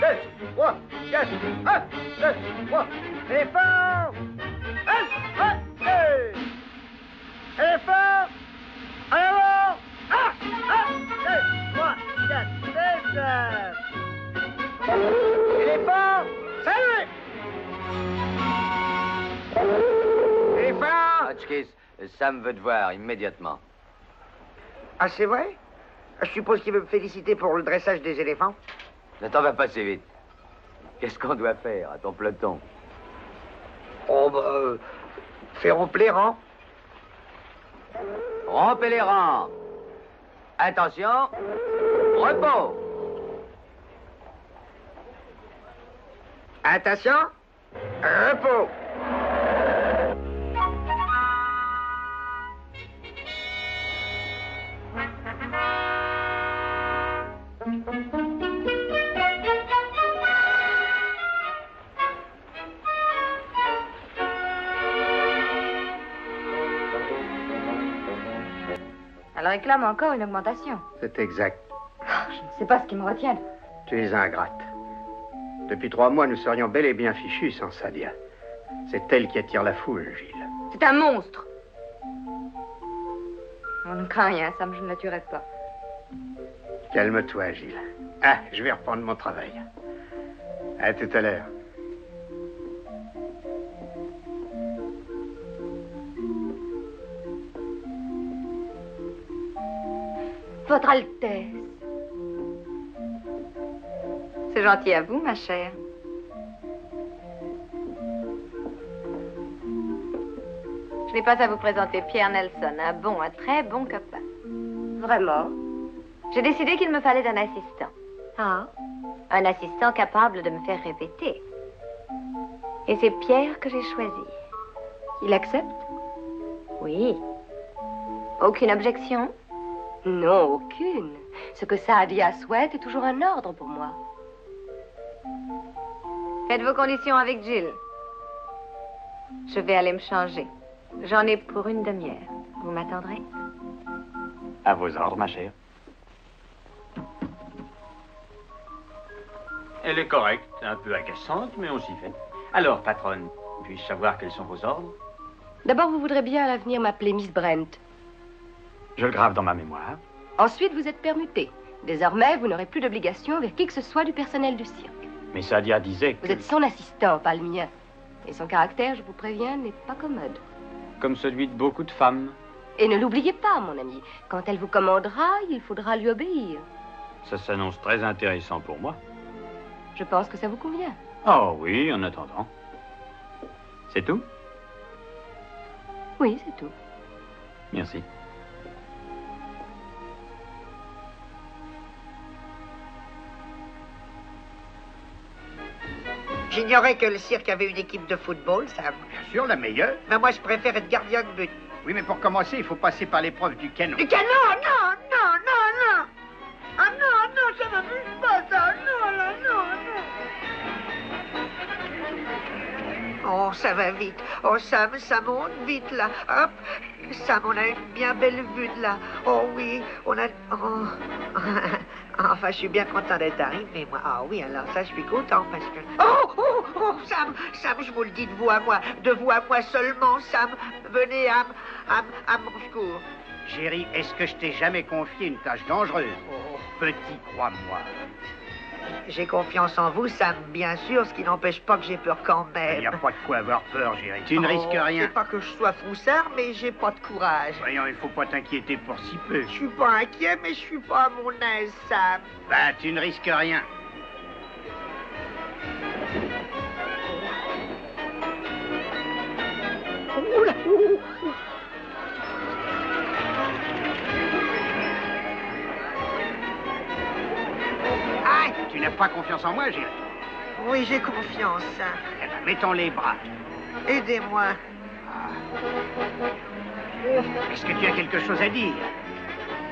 Deux, trois, quatre, un, deux, trois. Éléphant! Un, un, deux. Éléphant! En avant! Un, un, deux, trois, quatre, six, sept. Éléphant! Salut! Éléphant! Hotchkiss, Sam veut te voir immédiatement. Ah, c'est vrai? Je suppose qu'il veut me féliciter pour le dressage des éléphants. Ne t'en va pas si vite. Qu'est-ce qu'on doit faire à ton peloton Oh, bah, euh, faire rompre les rangs. Rompez les rangs. Attention. Repos. Attention. Repos. Réclame encore une augmentation. C'est exact. Je ne sais pas ce qui me retient. Tu es ingrate. Depuis trois mois, nous serions bel et bien fichus sans Sadia. C'est elle qui attire la foule, Gilles. C'est un monstre. On ne craint rien, Sam, je ne la tuerai pas. Calme-toi, Gilles. Ah, je vais reprendre mon travail. À tout à l'heure. Votre Altesse. C'est gentil à vous, ma chère. Je n'ai pas à vous présenter Pierre Nelson, un bon, un très bon copain. Vraiment? J'ai décidé qu'il me fallait un assistant. Ah? Un assistant capable de me faire répéter. Et c'est Pierre que j'ai choisi. Il accepte? Oui. Aucune objection? Non, aucune. Ce que Saadia souhaite est toujours un ordre pour moi. Faites vos conditions avec Jill. Je vais aller me changer. J'en ai pour une demi-heure. Vous m'attendrez? À vos ordres, ma chère. Elle est correcte, un peu agaçante, mais on s'y fait. Alors, patronne, puis-je savoir quels sont vos ordres? D'abord, vous voudrez bien à l'avenir m'appeler Miss Brent. Je le grave dans ma mémoire. Ensuite, vous êtes permuté. Désormais, vous n'aurez plus d'obligation envers qui que ce soit du personnel du cirque. Mais Sadia disait que... Vous êtes son assistant, pas le mien. Et son caractère, je vous préviens, n'est pas commode. Comme celui de beaucoup de femmes. Et ne l'oubliez pas, mon ami. Quand elle vous commandera, il faudra lui obéir. Ça s'annonce très intéressant pour moi. Je pense que ça vous convient. Oh oui, en attendant. C'est tout? Oui, c'est tout. Merci. J'ignorais que le cirque avait une équipe de football, Sam. Bien sûr, la meilleure. Mais moi, je préfère être gardien de but. Oui, mais pour commencer, il faut passer par l'épreuve du canon. Du canon? Non, non, non, non Ah non, non, ça m'amuse pas, ça Non, là, non, non Oh, ça va vite. Oh, Sam, ça monte vite, là. Hop Sam, on a une bien belle vue de là. Oh oui, on a... Oh. Enfin, je suis bien content d'être arrivé, moi. Ah oui, alors ça, je suis content parce que... Oh, oh, oh, Sam, Sam, je vous le dis de vous à moi, de vous à moi seulement, Sam. Venez à, à, mon secours. Jerry, est-ce que je t'ai jamais confié une tâche dangereuse? Oh. Petit, crois-moi. J'ai confiance en vous, Sam, bien sûr, ce qui n'empêche pas que j'ai peur quand Il même. n'y a pas de quoi avoir peur, Jerry. Tu ne Oh, risques rien. C'est pas que je sois froussard, mais j'ai pas de courage. Voyons, il faut pas t'inquiéter pour si peu. Je suis pas inquiet, mais je suis pas à mon aise, Sam. Bah, tu ne risques rien. Oula, tu n'as pas confiance en moi, Jerry Oui, j'ai confiance. Eh ben, mettons les bras. Aidez-moi. Est-ce que tu as quelque chose à dire?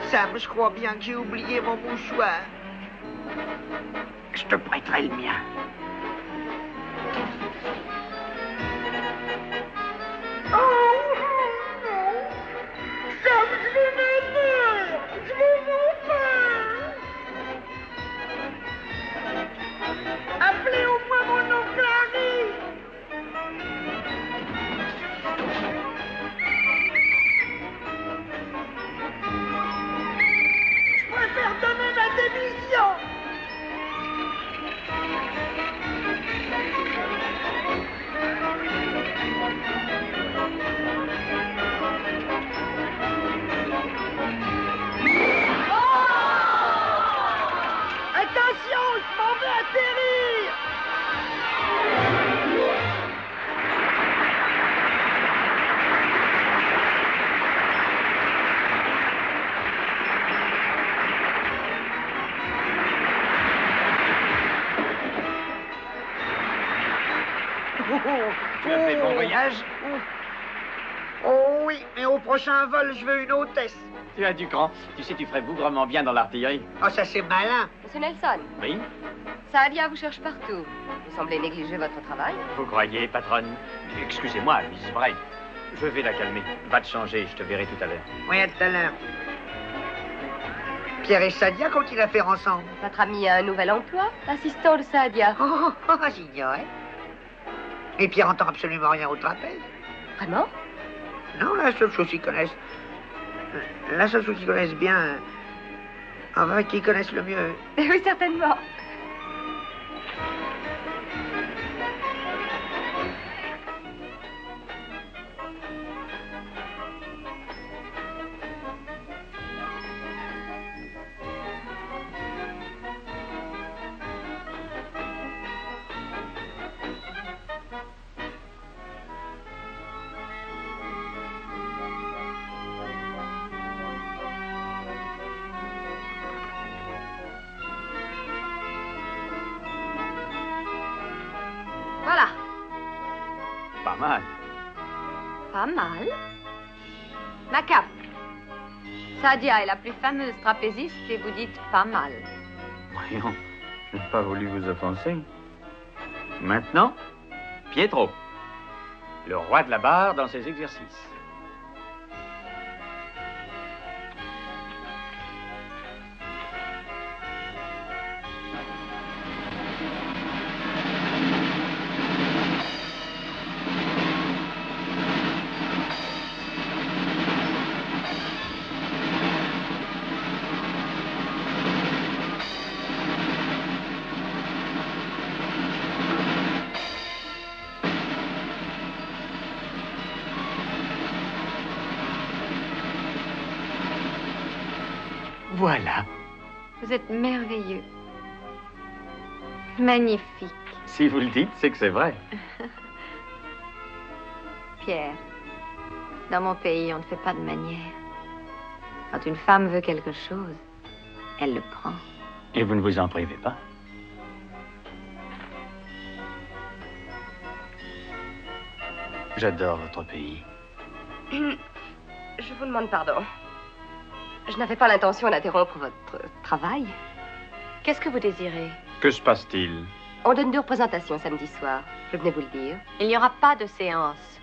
Sam, je crois bien que j'ai oublié mon mouchoir. Je te prêterai le mien. Oh non Sam, je Tu as fait bon voyage Oh oui, mais au prochain vol, je veux une hôtesse. Tu as du cran. Tu sais, tu ferais bougrement bien dans l'artillerie. Oh, ça c'est malin. Monsieur Nelson, Oui Sadia vous cherche partout. Vous semblez négliger votre travail. Vous croyez, patronne? Excusez-moi, Miss Bright. Je vais la calmer. Va te changer, je te verrai tout à l'heure. Oui, à tout à l'heure. Pierre et Sadia continuent à faire ensemble? Votre ami a un nouvel emploi, assistant de Sadia. Oh, oh, oh, j'ignorais. Et Pierre entend absolument rien au trapèze. Vraiment? Non, la seule chose qu'ils connaissent. La seule chose qu'ils connaissent bien. Enfin, qu'ils connaissent le mieux. Oui, certainement. Mal. Pas mal. Ma cape. Sadia est la plus fameuse trapéziste et vous dites pas mal. Voyons, je n'ai pas voulu vous offenser. Maintenant, Pietro. Le roi de la barre dans ses exercices. Si vous le dites, c'est que c'est vrai. Pierre, dans mon pays, on ne fait pas de manière. Quand une femme veut quelque chose, elle le prend. Et vous ne vous en privez pas. J'adore votre pays. Je vous demande pardon. Je n'avais pas l'intention d'interrompre votre travail. Qu'est-ce que vous désirez? Que se passe-t-il? On donne deux représentations samedi soir. Je venais vous le dire. Il n'y aura pas de séance.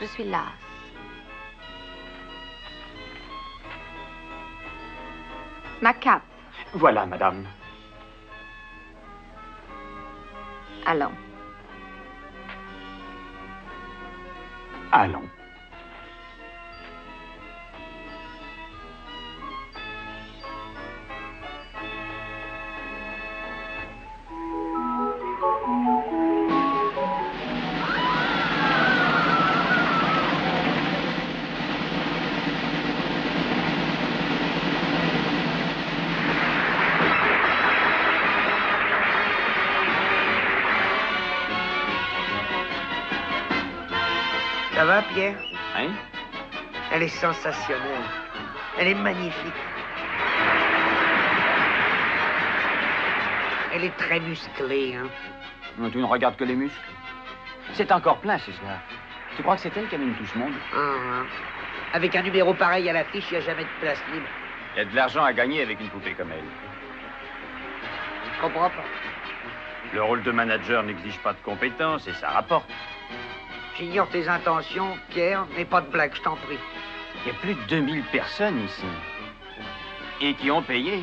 Je suis lasse. Ma cape. Voilà, madame. Allons. Allons. Est sensationnelle. Elle est magnifique. Elle est très musclée, hein. Tu ne regardes que les muscles. C'est encore plein ce soir. Tu crois que c'est elle qui amène tout ce monde? Ah, ah. Avec un numéro pareil à l'affiche, il n'y a jamais de place libre. Il y a de l'argent à gagner avec une poupée comme elle. Je comprends pas. Le rôle de manager n'exige pas de compétences et ça rapporte. J'ignore tes intentions, Pierre, mais pas de blague, je t'en prie. Il y a plus de 2000 personnes ici. Et qui ont payé.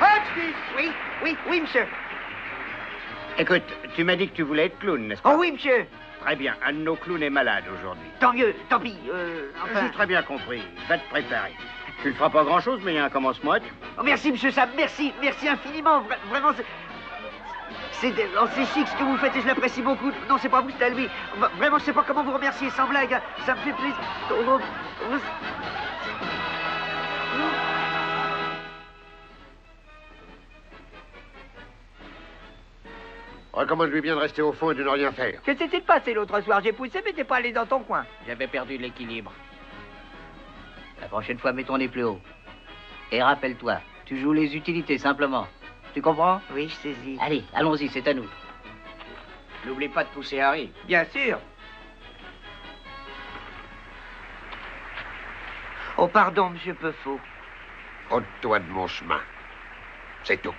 Hotchkiss Oui, oui, oui, monsieur. Écoute, tu m'as dit que tu voulais être clown, n'est-ce pas Oh oui, monsieur. Très bien, un de nos clowns est malade aujourd'hui. Tant mieux, tant pis. Euh, enfin... J'ai très bien compris. Va te préparer. Tu ne feras pas grand-chose, mais il y a un commencement. Oh, merci, monsieur Sam, merci, merci infiniment. Vra- vraiment, c'est... Oh, chic ce que vous faites et je l'apprécie beaucoup. Non, c'est pas vous, c'est à lui. Va- Vraiment, je sais pas comment vous remercier sans blague. Ça me fait plaisir. Oh, oh. Recommande-lui bien de rester au fond et de ne rien faire. Que s'est-il passé l'autre soir J'ai poussé, mais t'es pas allé dans ton coin. J'avais perdu l'équilibre. La prochaine fois, mets ton nez plus haut. Et rappelle-toi, tu joues les utilités simplement. Tu comprends Oui, je saisis. Allez, allons-y, c'est à nous. N'oublie pas de pousser Harry. Bien sûr. Oh, pardon, monsieur Peufot. Ôte-toi de mon chemin. C'est tout.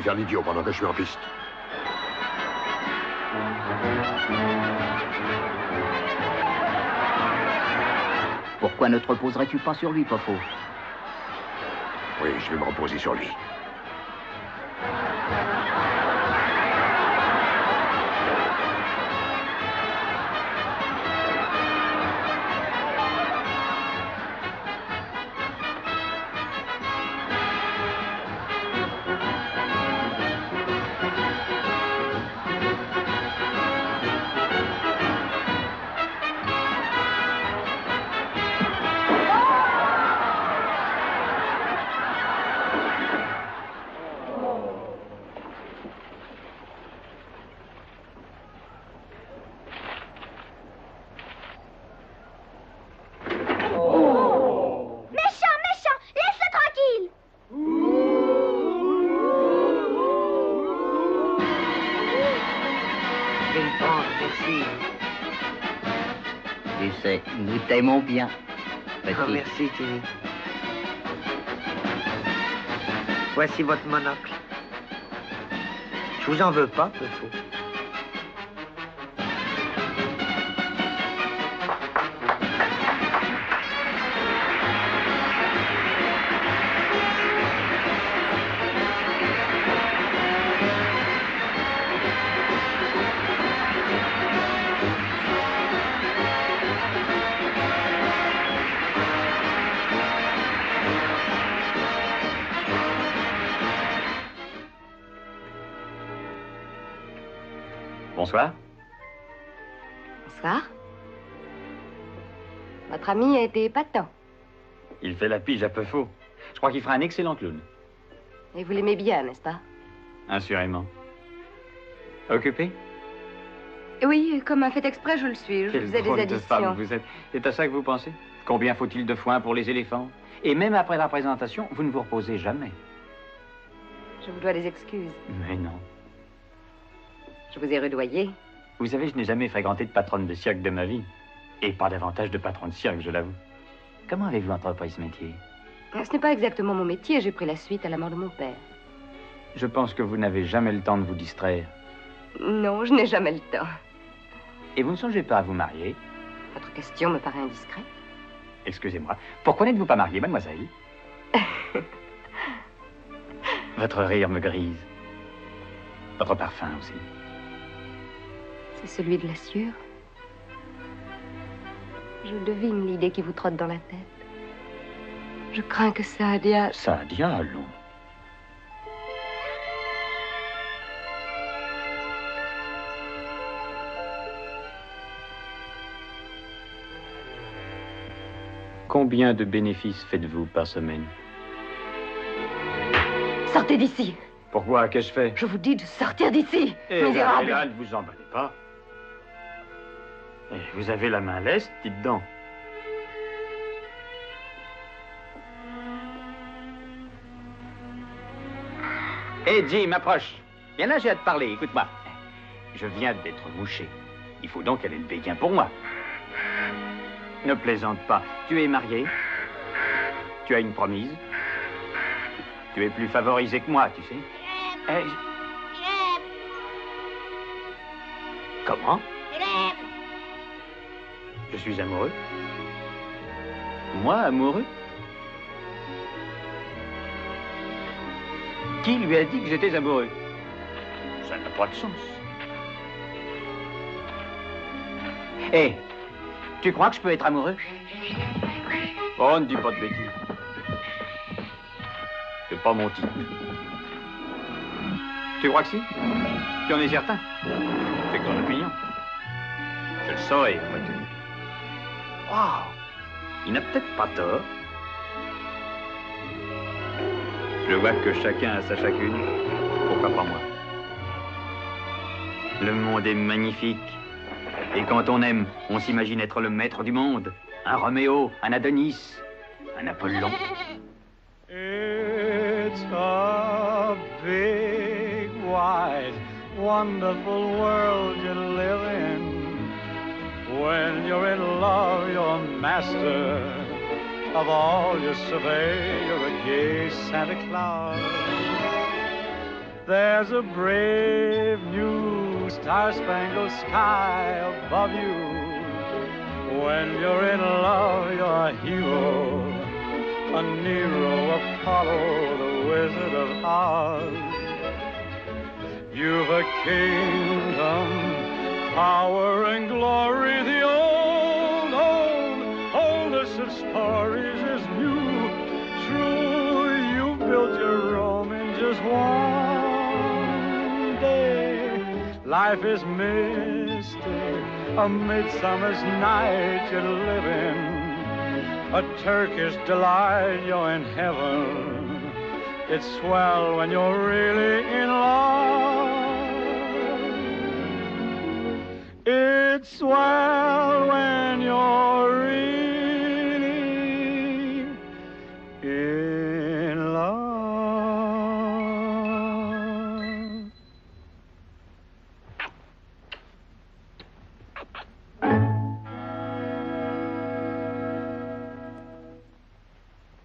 De faire l'idiot pendant que je suis en piste. Pourquoi ne te reposerais-tu pas sur lui, Poffo Oui, je vais me reposer sur lui. T'aimons bien. Oh, merci. Voici votre monocle. Je vous en veux pas. Bonsoir. Épatant. Il fait la pige à peu faux. Je crois qu'il fera un excellent clown. Et vous l'aimez bien, n'est-ce pas? Assurément. Occupé? Oui, comme un fait exprès, je le suis. Je Quelle faisais des de additions. femme vous êtes. C'est à ça que vous pensez? Combien faut-il de foin pour les éléphants? Et même après la présentation, vous ne vous reposez jamais. Je vous dois des excuses. Mais non. Je vous ai rudoyé. Vous savez, je n'ai jamais fréquenté de patronne de cirque de ma vie. Et pas davantage de patron de cirque, je l'avoue. Comment avez-vous entrepris ce métier? Ce n'est pas exactement mon métier. J'ai pris la suite à la mort de mon père. Je pense que vous n'avez jamais le temps de vous distraire. Non, je n'ai jamais le temps. Et vous ne songez pas à vous marier? Votre question me paraît indiscrète. Excusez-moi. Pourquoi n'êtes-vous pas mariée, mademoiselle? Votre rire me grise. Votre parfum aussi. C'est celui de la sueur? Je devine l'idée qui vous trotte dans la tête. Je crains que Saadia... Ça, allons. Combien de bénéfices faites-vous par semaine? Sortez d'ici Pourquoi? Qu'est-ce que je vous dis de sortir d'ici Eh Misérable ne vous emballez pas. Vous avez la main leste, dites donc. Hé, Jim, approche. Viens là, j'ai à te parler, écoute-moi. Je viens d'être mouché. Il faut donc qu'elle ait le béguin pour moi. Ne plaisante pas. Tu es marié? Tu as une promise? Tu es plus favorisé que moi, tu sais. Eh, Comment? Je suis amoureux Moi, amoureux Qui lui a dit que j'étais amoureux? Ça n'a pas de sens. Hé, tu crois que je peux être amoureux? Oh, ne dis pas de bêtises. C'est pas mon type. Tu crois que si? Tu en es certain? C'est ton opinion. Je le saurais, vois-tu. Il n'a peut-être pas tort. Je vois que chacun a sa chacune. Pourquoi pas moi? Le monde est magnifique. Et quand on aime, on s'imagine être le maître du monde. Un Roméo, un Adonis, un Apollon. It's a big, wide, wonderful world you live in. When you're in love, you're master of all you survey. You're a gay Santa Claus. There's a brave new star-spangled sky above you. When you're in love, you're a hero, a Nero, Apollo, the Wizard of Oz. You've a kingdom, power and glory, the old, old, oldest of stories is new. True, you built your Rome in just one day. Life is mystic, a midsummer's night you live in. A Turkish delight, you're in heaven. It's swell when you're really in love. It's swell when you're really in love.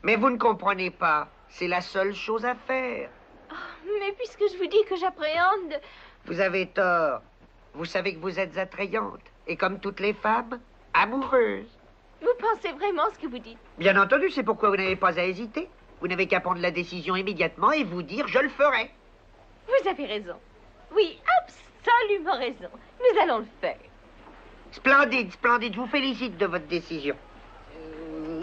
Mais vous ne comprenez pas. C'est la seule chose à faire. Mais puisque je vous dis que j'appréhende... Vous avez tort. Vous savez que vous êtes attrayante. Et comme toutes les femmes, amoureuse. Vous pensez vraiment ce que vous dites Bien entendu, c'est pourquoi vous n'avez pas à hésiter. Vous n'avez qu'à prendre la décision immédiatement et vous dire je le ferai. Vous avez raison. Oui, absolument raison. Nous allons le faire. Splendide, splendide. Je vous félicite de votre décision.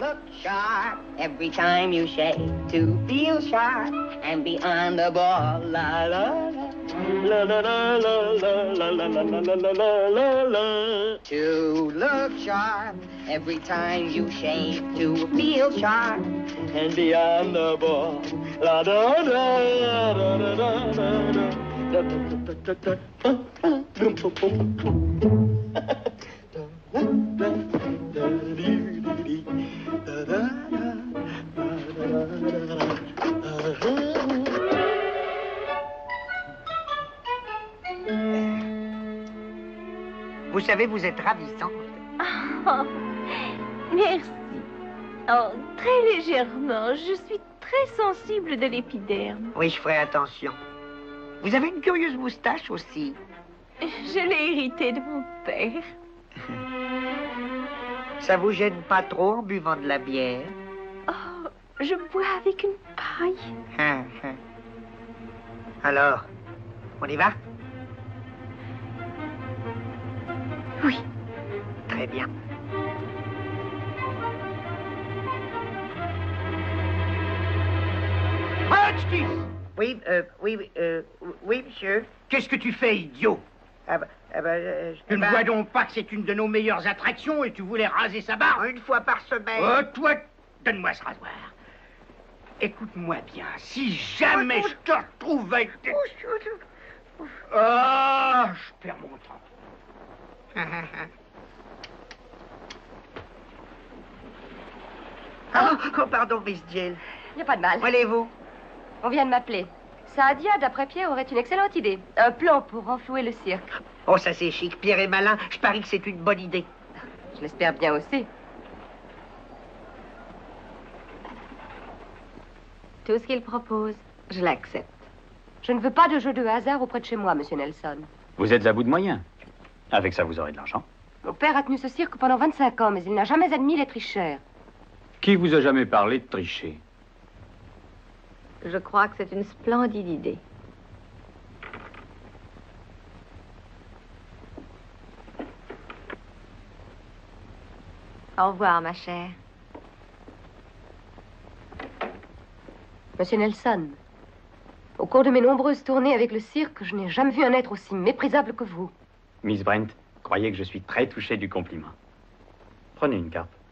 Look sharp every time you shake to feel sharp and be on the ball. La la la la la la la la la la la la la la. To look sharp every time you shake to feel sharp and be on the ball. La da da da da da da da savez, vous êtes ravissante. Oh, merci. Oh, très légèrement. Je suis très sensible de l'épiderme. Oui, je ferai attention. Vous avez une curieuse moustache aussi. Je l'ai hérité de mon père. Ça vous gêne pas trop en buvant de la bière? Oh, je bois avec une paille. Hein, hein. Alors, on y va? Oui. Très bien. Hotchkiss Oui, euh, oui, euh, oui, monsieur. Qu'est-ce que tu fais, idiot? Ah bah, ah bah, euh, Tu eh ne vois donc pas que c'est une de nos meilleures attractions et tu voulais raser sa barbe Une fois par semaine. Oh, toi, donne-moi ce rasoir. Écoute-moi bien, si jamais je te retrouve avec... tes- Ah, je perds mon temps. Oh, oh, pardon, Miss Jill. Il n'y a pas de mal. Où allez-vous? On vient de m'appeler. Saadia, d'après Pierre, aurait une excellente idée. Un plan pour renflouer le cirque. Oh, ça c'est chic. Pierre est malin. Je parie que c'est une bonne idée. Je l'espère bien aussi. Tout ce qu'il propose, je l'accepte. Je ne veux pas de jeu de hasard auprès de chez moi, monsieur Nelson. Vous êtes à bout de moyens. Avec ça, vous aurez de l'argent. Mon père a tenu ce cirque pendant 25 ans, mais il n'a jamais admis les tricheurs. Qui vous a jamais parlé de tricher? Je crois que c'est une splendide idée. Au revoir, ma chère. Monsieur Nelson, au cours de mes nombreuses tournées avec le cirque, je n'ai jamais vu un être aussi méprisable que vous. Miss Brent, croyez que je suis très touché du compliment. Prenez une carte.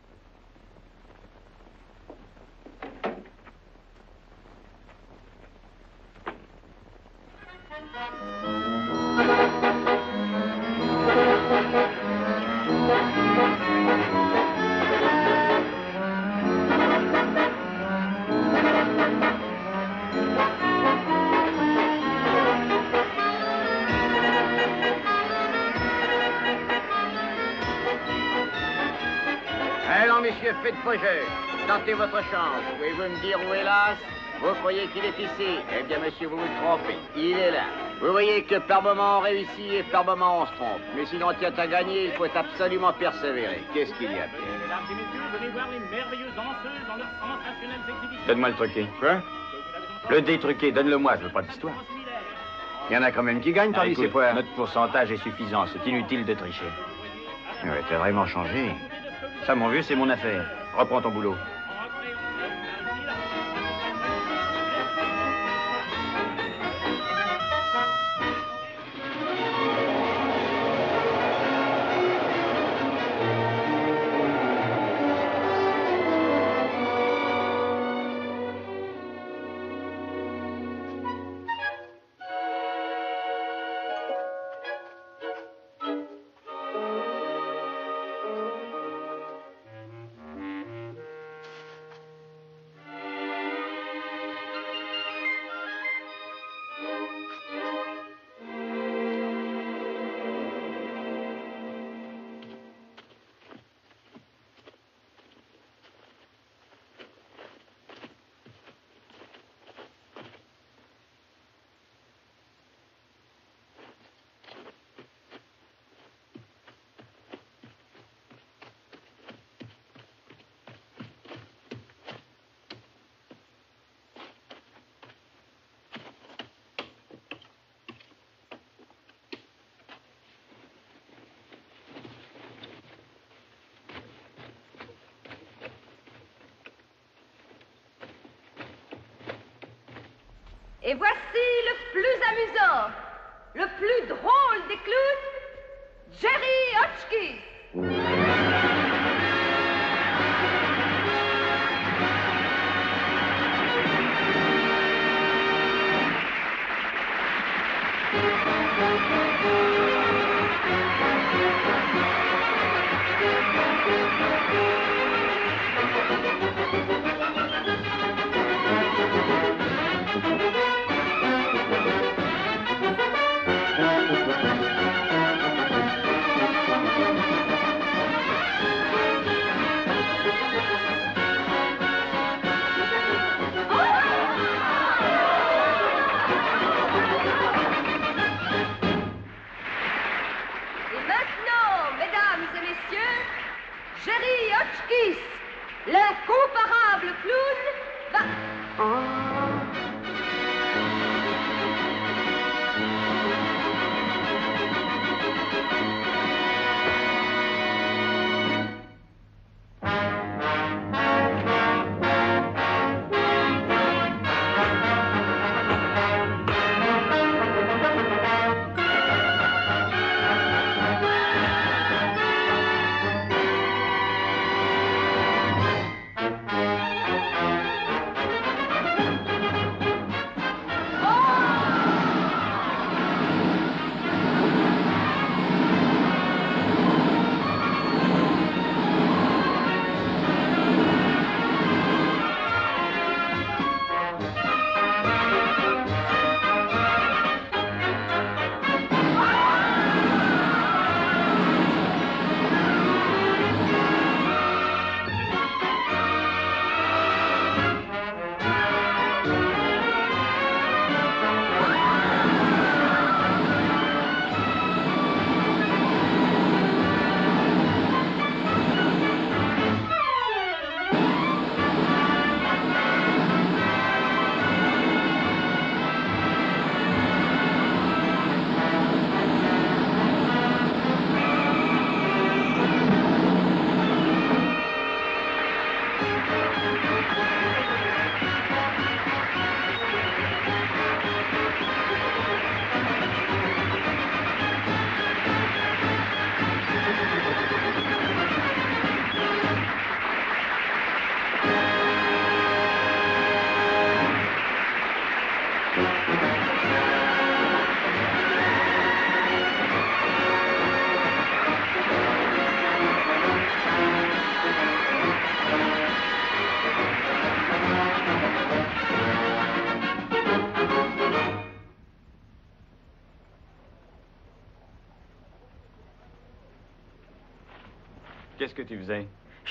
Votre chance. Pouvez-vous me dire où est l'as? Vous croyez qu'il est ici Eh bien, monsieur, vous vous trompez. Il est là. Vous voyez que par moment on réussit et par moment on se trompe. Mais si l'on tient à gagner, il faut absolument persévérer. Qu'est-ce qu'il y a, Mesdames et messieurs, venez voir les merveilleuses danseuses dans leurs sensationnelles exhibitions. Donne-moi le truqué. Quoi? Le détruqué, donne-le-moi, je veux pas d'histoire. Il y en a quand même qui gagnent par Ah, ici, écoute, fois. Notre pourcentage est suffisant, c'est inutile de tricher. Ouais, t'as vraiment changé. Ça, mon vieux, c'est mon affaire. Reprends ton boulot.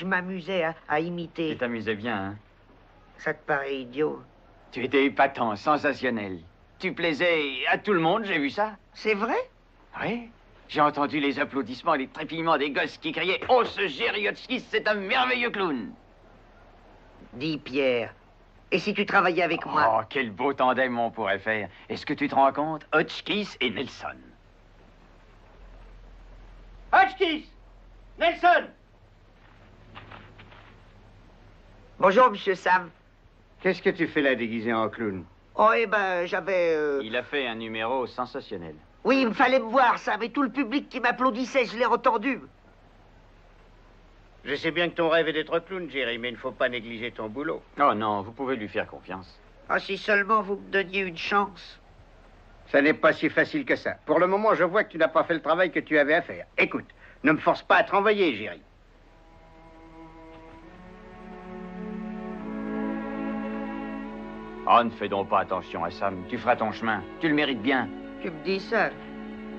Je m'amusais à, à Tu imiter. t'amusais bien, hein Ça te paraît idiot Tu étais épatant, sensationnel. Tu plaisais à tout le monde, j'ai vu ça. C'est vrai? Oui. J'ai entendu les applaudissements et les trépillements des gosses qui criaient Oh, ce Jerry Hotchkiss, c'est un merveilleux clown. Dis, Pierre, et si tu travaillais avec moi? Oh, quel beau tandem on pourrait faire. Est-ce que tu te rends compte? Hotchkiss et Nelson. Hotchkiss Nelson Bonjour, monsieur Sam. Qu'est-ce que tu fais là déguisé en clown? Oh, eh ben, j'avais... euh, Il a fait un numéro sensationnel. Oui, il me fallait me voir, ça, mais tout le public qui m'applaudissait, je l'ai entendu. Je sais bien que ton rêve est d'être clown, Jerry, mais il ne faut pas négliger ton boulot. Oh non, vous pouvez lui faire confiance. Ah, si seulement vous me donniez une chance. Ça n'est pas si facile que ça. Pour le moment, je vois que tu n'as pas fait le travail que tu avais à faire. Écoute, ne me force pas à te renvoyer, Jerry. Oh, ne fais donc pas attention à Sam. Tu feras ton chemin. Tu le mérites bien. Tu me dis ça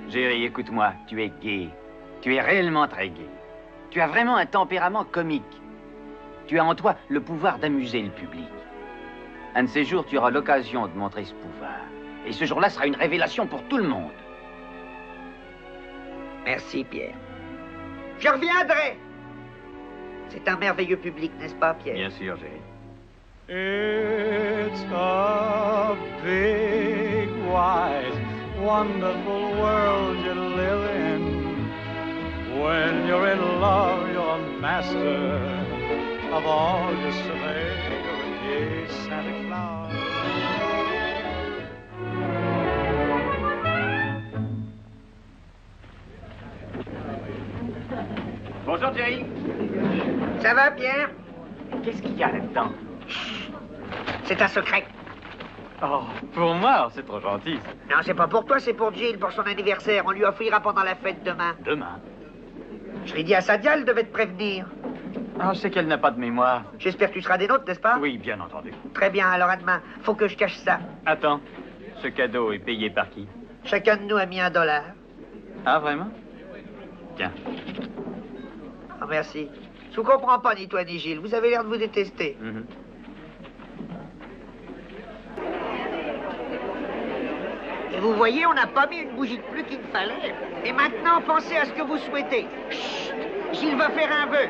Jerry, écoute-moi. Tu es gai. Tu es réellement très gai. Tu as vraiment un tempérament comique. Tu as en toi le pouvoir d'amuser le public. Un de ces jours, tu auras l'occasion de montrer ce pouvoir. Et ce jour-là sera une révélation pour tout le monde. Merci, Pierre. Je reviendrai. C'est un merveilleux public, n'est-ce pas, Pierre? Bien sûr, Jerry. It's a big, wide, wonderful world you live in. When you're in love, you're master of all you survey. Gay Santa Claus. Bonjour, Jerry. Ça va, Pierre Qu'est-ce qu'il y a là-dedans C'est un secret. Oh, pour moi, c'est trop gentil. Non, c'est pas pour toi, c'est pour Jill, pour son anniversaire. On lui offrira pendant la fête demain. Demain Je l'ai dit à Sadia, elle devait te prévenir. Ah, je sais qu'elle n'a pas de mémoire. J'espère que tu seras des nôtres, n'est-ce pas? Oui, bien entendu. Très bien, alors à demain. Faut que je cache ça. Attends, ce cadeau est payé par qui? Chacun de nous a mis un dollar. Ah, vraiment? Tiens. Ah, merci. Je vous comprends pas, ni toi ni Gilles. Vous avez l'air de vous détester. Mhm. Vous voyez, on n'a pas mis une bougie de plus qu'il fallait. Et maintenant, pensez à ce que vous souhaitez. Chut Gilles va faire un vœu.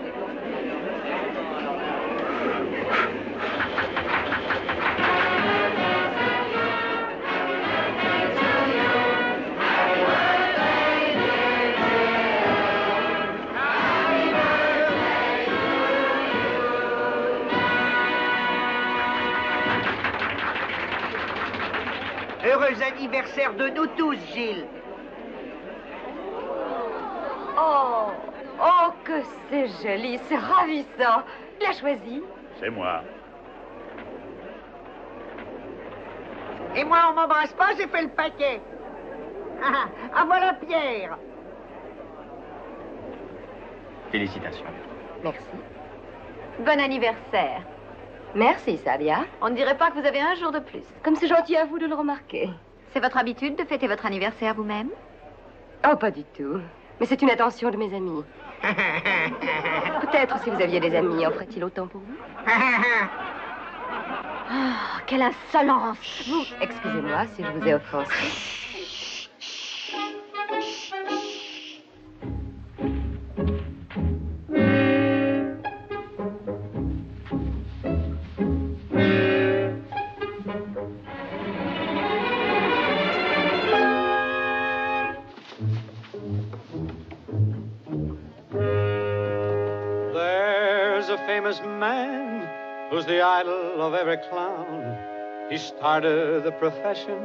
Heureux anniversaire de nous tous, Gilles. Oh, oh, que c'est joli, c'est ravissant. Il a choisi? C'est moi. Et moi, on m'embrasse pas, j'ai fait le paquet. Ah, ah, voilà Pierre. Félicitations. Merci. Bon anniversaire. Merci, Salia. On ne dirait pas que vous avez un jour de plus. Comme c'est gentil à vous de le remarquer. C'est votre habitude de fêter votre anniversaire vous-même? Oh, pas du tout. Mais c'est une attention de mes amis. Peut-être si vous aviez des amis, en ferait-il autant pour vous? Oh, quelle insolence Excusez-moi si je vous ai offensé. Famous man who's the idol of every clown. He started the profession,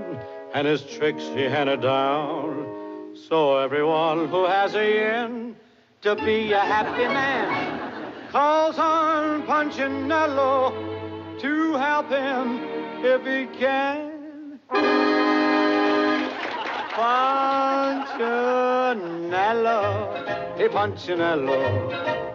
and his tricks he handed down. So everyone who has a yen to be a happy man calls on Punchinello to help him if he can. Punchinello, hey Punchinello,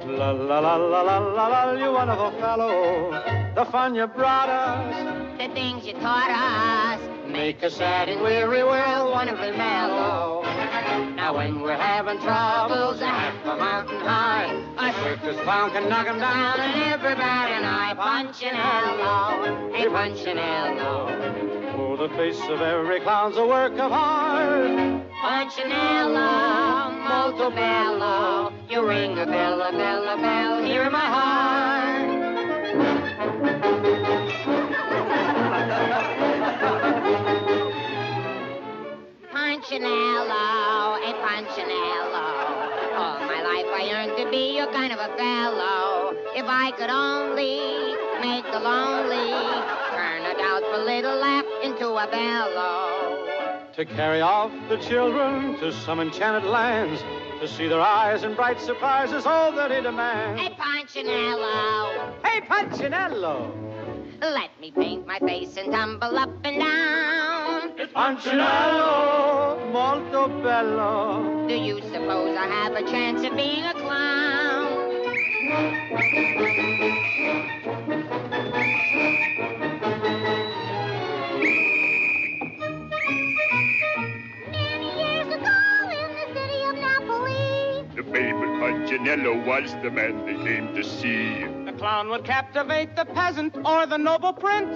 la la la la la la la, you wonderful fellow. The fun you brought us, The things you taught us make a sad and weary world wonderfully mellow. Now when we're having troubles half a mountain high, I circus clown can knock 'em down. and everybody and I Punchinello, a Punchinello. The face of every clown's a work of art. Punchinello, molto bello. You ring a bell, a bell, a bell here in my heart. Punchinello, a Punchinello. All my life I earned to be your kind of a fellow. If I could only make the lonely turn a doubtful little laugh into a bellow. To carry off the children to some enchanted lands. To see their eyes in bright surprise is all that he demands. Hey, Punchinello. Hey, Punchinello. Let me paint my face and tumble up and down. It's Punchinello, molto bello. Do you suppose I have a chance of being a clown? The famous Punchinello was the man they came to see. The clown would captivate the peasant or the noble prince.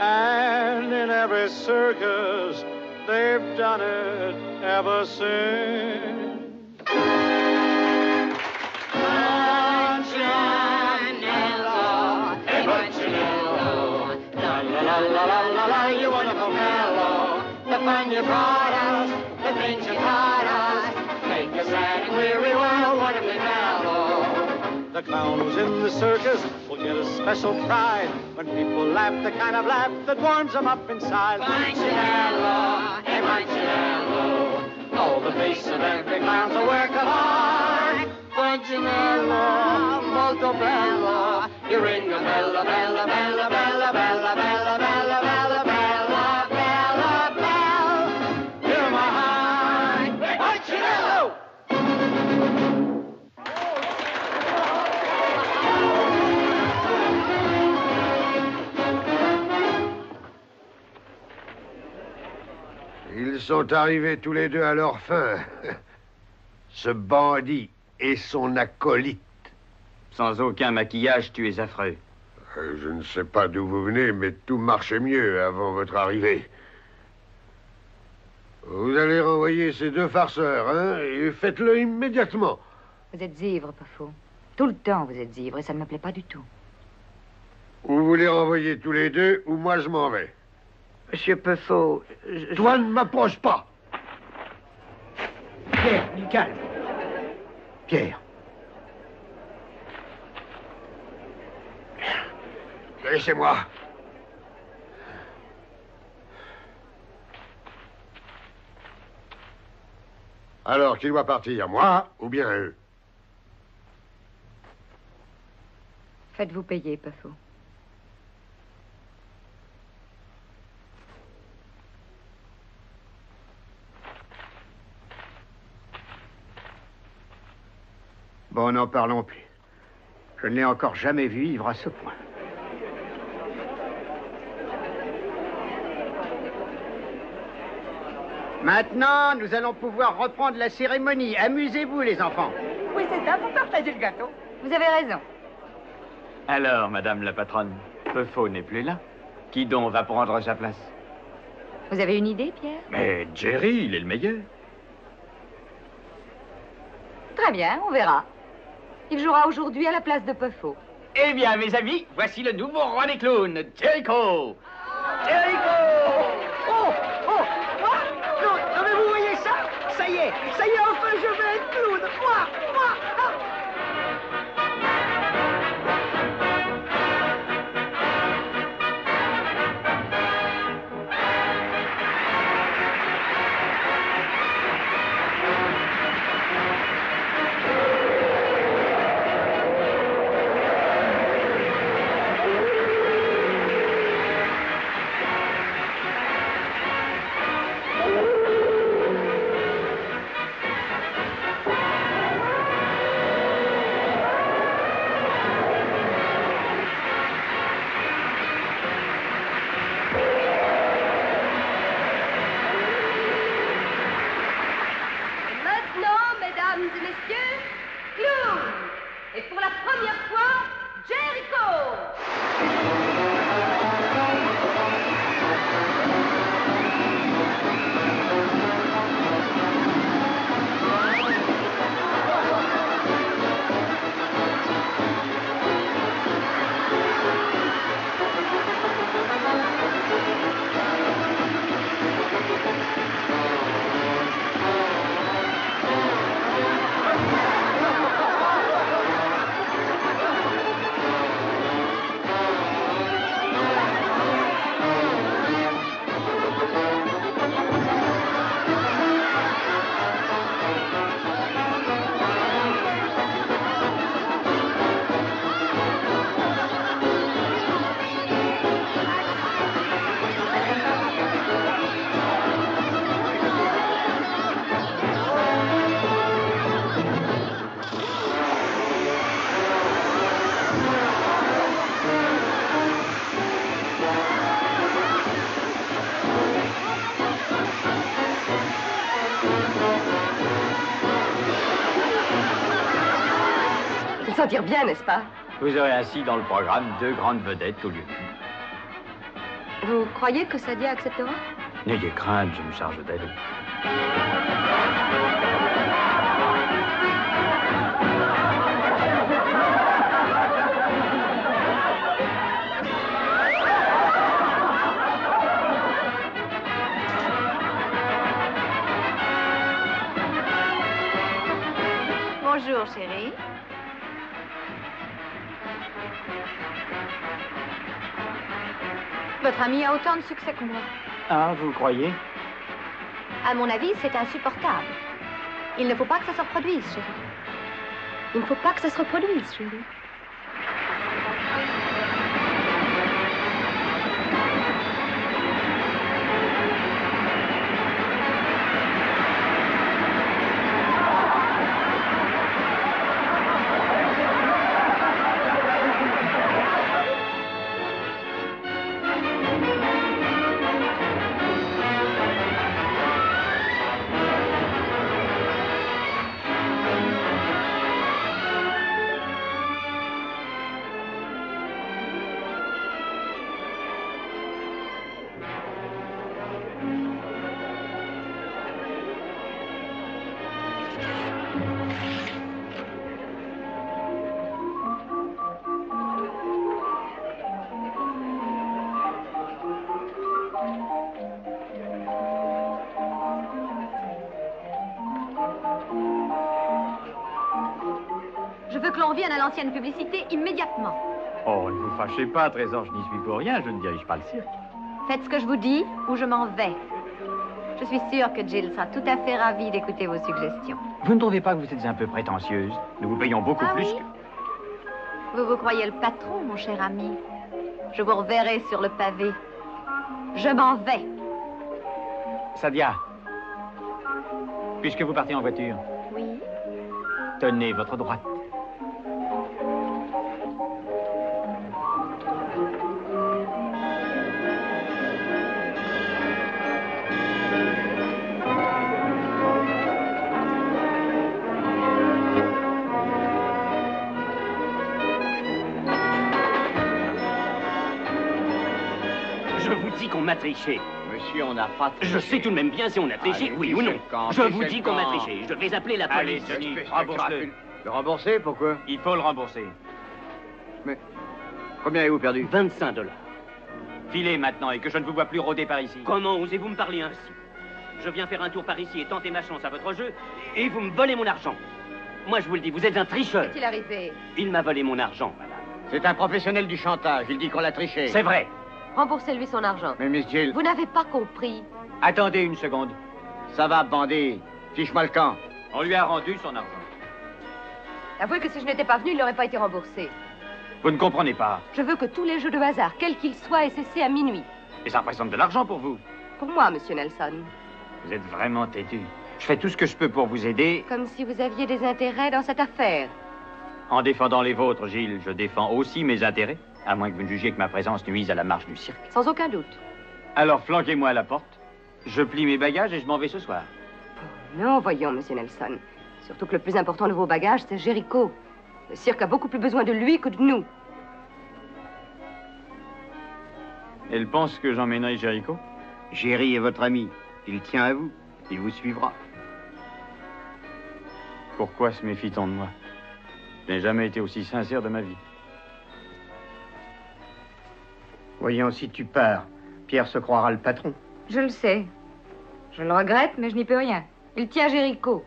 And in every circus, they've done it ever since. Punchinello, hey Punchinello, la la la la la la la, you wonderful fellow. The fun you brought us, the things you taught The clown who's in the circus will get a special pride when people laugh the kind of laugh that warms them up inside. Punchinello, hey Punchinello, Oh, the face of every clown's a work of art. Punchinello, molto bello, you ring a bella, bella, bella, bella, bella, bella, bella, Ils sont arrivés tous les deux à leur fin. Ce bandit et son acolyte. Sans aucun maquillage, tu es affreux. Euh, Je ne sais pas d'où vous venez, mais tout marchait mieux avant votre arrivée. Vous allez renvoyer ces deux farceurs, hein, et faites-le immédiatement. Vous êtes ivre, Pafo. Tout le temps, vous êtes ivre, et ça ne me plaît pas du tout. Ou vous les renvoyez tous les deux, ou moi je m'en vais. Monsieur Peffaut, Toi ne m'approche pas. Pierre, du calme. Pierre. Laissez-moi. Alors, qui doit partir, moi ou bien eux Faites-vous payer, Pafo. Bon, n'en parlons plus. Je ne l'ai encore jamais vu ivre à ce point. Maintenant, nous allons pouvoir reprendre la cérémonie. Amusez-vous, les enfants. Oui, c'est ça, vous partagez le gâteau. Vous avez raison. Alors, madame la patronne, Peffaut n'est plus là. Qui donc va prendre sa place? Vous avez une idée, Pierre? Mais Jerry, il est le meilleur. Très bien, on verra. Il jouera aujourd'hui à la place de Peffaut. Eh bien, mes amis, voici le nouveau roi des clowns, Jericho. Jericho me sentir bien, n'est-ce pas Vous aurez ainsi dans le programme deux grandes vedettes au lieu d'une. Vous croyez que Sadia acceptera N'ayez crainte, je me charge d'elle. Bonjour, chérie. Votre ami a autant de succès que moi. Ah, vous croyez? À mon avis, c'est insupportable. Il ne faut pas que ça se reproduise, chérie. Il ne faut pas que ça se reproduise, chérie. L'ancienne publicité immédiatement. Oh, ne vous fâchez pas, Trésor, je n'y suis pour rien, je ne dirige pas le cirque. Faites ce que je vous dis ou je m'en vais. Je suis sûre que Jill sera tout à fait ravie d'écouter vos suggestions. Vous ne trouvez pas que vous êtes un peu prétentieuse? Nous vous payons beaucoup Ah plus oui que... Vous vous croyez le patron, mon cher ami. Je vous reverrai sur le pavé. Je m'en vais. Sadia, puisque vous partez en voiture, Oui. tenez votre droite. M'a triché. Monsieur, on n'a pas triché. Je sais tout de même bien si on a triché, Allez, oui ou non. camp, Je vous dis qu'on m'a triché. Je vais appeler la Allez, police. Denis, Espèce de rembourse-le. Le rembourser, pourquoi? Il faut le rembourser. Combien avez-vous perdu? 25 dollars. Filez maintenant et que je ne vous vois plus rôder par ici. Comment osez-vous me parler ainsi? Je viens faire un tour par ici et tenter ma chance à votre jeu, et vous me volez mon argent. Moi, je vous le dis, vous êtes un tricheur. Qu'est-il arrivé? Il m'a volé mon argent, madame. C'est un professionnel du chantage. Il dit qu'on l'a triché. C'est vrai. Remboursez-lui son argent. Mais Miss Jill, Vous n'avez pas compris. Attendez une seconde. ça va, bandit. Fiche-moi le camp. On lui a rendu son argent. Avouez que si je n'étais pas venu, il n'aurait pas été remboursé. Vous ne comprenez pas. Je veux que tous les jeux de hasard, quels qu'ils soient, aient cessé à minuit. Et ça représente de l'argent pour vous. Pour moi, monsieur Nelson. Vous êtes vraiment têtu. Je fais tout ce que je peux pour vous aider. Comme si vous aviez des intérêts dans cette affaire. En défendant les vôtres, Gilles, je défends aussi mes intérêts. À moins que vous ne jugiez que ma présence nuise à la marche du cirque. Sans aucun doute. Alors flanquez-moi à la porte. Je plie mes bagages et je m'en vais ce soir. Non, voyons, monsieur Nelson. Surtout que le plus important de vos bagages, c'est Jéricho. Le cirque a beaucoup plus besoin de lui que de nous. Elle pense que j'emmènerai Jéricho? Jerry est votre ami. Il tient à vous. Il vous suivra. Pourquoi se méfie-t-on de moi? Je n'ai jamais été aussi sincère de ma vie. Voyons, si tu pars, Pierre se croira le patron. Je le sais. Je le regrette, mais je n'y peux rien. Il tient Jéricho.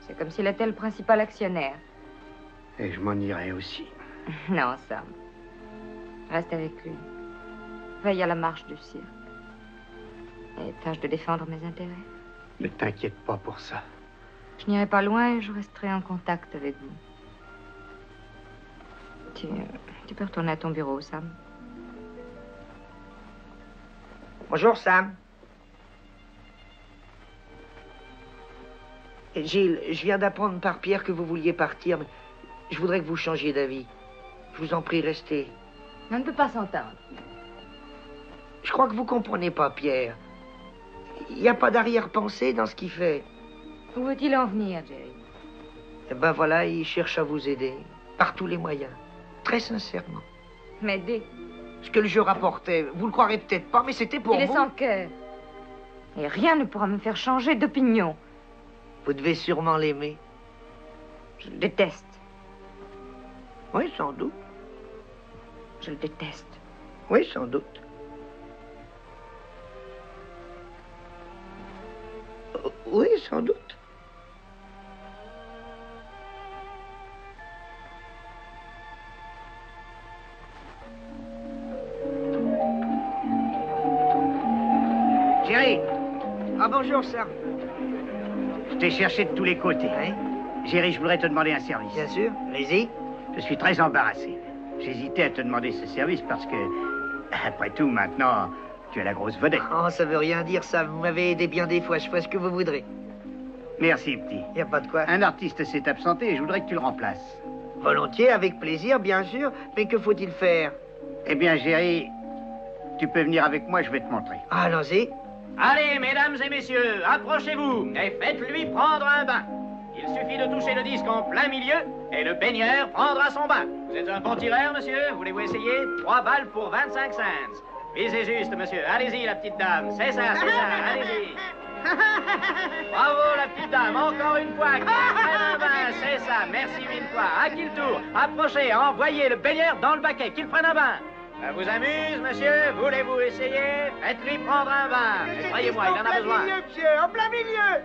C'est comme s'il était le principal actionnaire. Et je m'en irai aussi. Non, Sam. Reste avec lui. Veille à la marche du cirque. Et tâche de défendre mes intérêts. Ne t'inquiète pas pour ça. Je n'irai pas loin et je resterai en contact avec vous. Tu, tu peux retourner à ton bureau, Sam. Bonjour, Sam. Et Gilles, je viens d'apprendre par Pierre que vous vouliez partir, mais je voudrais que vous changiez d'avis. Je vous en prie, restez. On ne peut pas s'entendre. Je crois que vous comprenez pas, Pierre. Il n'y a pas d'arrière-pensée dans ce qu'il fait. Où veut-il en venir, Jerry? Eh ben voilà, il cherche à vous aider. Par tous les moyens. Très sincèrement. M'aider? Ce que le jeu rapportait, vous le croirez peut-être pas, mais c'était pour Il est vous. sans cœur. Et rien ne pourra me faire changer d'opinion. Vous devez sûrement l'aimer. Je le déteste. Oui, sans doute. Je le déteste. Oui, sans doute. Oui, sans doute. Ah bonjour, Sam. je t'ai cherché de tous les côtés. Jerry, je voudrais te demander un service. Bien sûr, allez-y. Je suis très embarrassé. J'hésitais à te demander ce service parce que, après tout, maintenant, tu es la grosse vedette. Oh, ça veut rien dire, ça. Vous m'avez aidé bien des fois. Je ferai ce que vous voudrez. Merci, petit. Y a pas de quoi. Un artiste s'est absenté et je voudrais que tu le remplaces. Volontiers, avec plaisir, bien sûr. Mais que faut-il faire? Eh bien, Jerry, tu peux venir avec moi, je vais te montrer. Allons-y. Allez, mesdames et messieurs, approchez-vous et faites-lui prendre un bain. Il suffit de toucher le disque en plein milieu et le baigneur prendra son bain. Vous êtes un bon tireur, monsieur Voulez-vous essayer? Trois balles pour 25 cents. Visez juste, monsieur. Allez-y, la petite dame. C'est ça, c'est ça. Allez-y. Bravo, la petite dame. Encore une fois. C'est ça. Merci mille fois. À qui le tour? Approchez, envoyez le baigneur dans le baquet. Qu'il prenne un bain. Ça vous amuse, monsieur? Voulez-vous essayer? Faites-lui prendre un. Mais Croyez-moi, il en a besoin. milieu, monsieur, en plein milieu.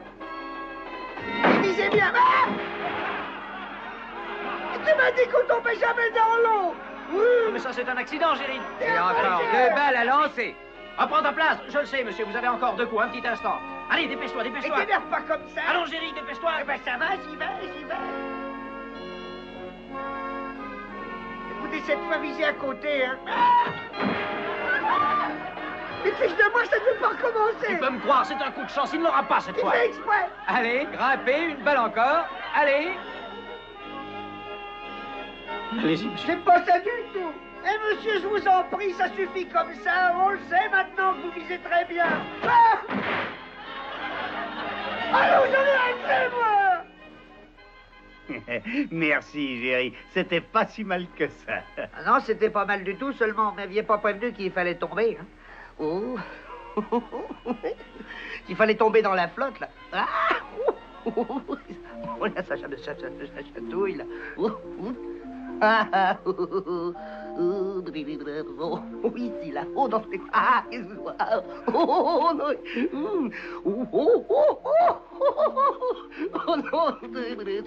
Visez bien. Ah tu m'as dit qu'on tombait jamais dans l'eau. Oh, mais ça, c'est un accident, Géry. Et encore deux balles à lancer. Reprends ta place. Je le sais, monsieur. Vous avez encore deux coups. Un petit instant. Allez, dépêche-toi, Et dépêche-toi. t'énerve pas comme ça. Allons, Géry, dépêche-toi. Eh ben ça va, j'y vais, j'y vais. Cette fois, visez à côté, hein. Mais fiche de moi, ça ne veut pas recommencer. Tu peux me croire, c'est un coup de chance. Il ne l'aura pas cette Tu fois. fais exprès. Allez, grimpez, une balle encore. Allez. Allez-y, monsieur. C'est pas ça du tout. Eh monsieur, je vous en prie, ça suffit comme ça. On le sait maintenant que vous visez très bien. Ah Allô, j'en ai assez, moi Merci, Jerry. C'était pas si mal que ça. Ah Non, c'était pas mal du tout, seulement, vous m'aviez pas prévenu qu'il fallait tomber. hein. Oh. qu'il fallait tomber dans la flotte, là. Ah Oh, là, ça, chatouille, là. Oh. Ah, ah, oh, oh, oh. Oh, oh, oh, ici, là. Oh, non, c'est... Ah, excuse-moi. Ah, Oh, oh, oh, non. Hum. Oh, oh, oh, oh, oh, oh, oh, non.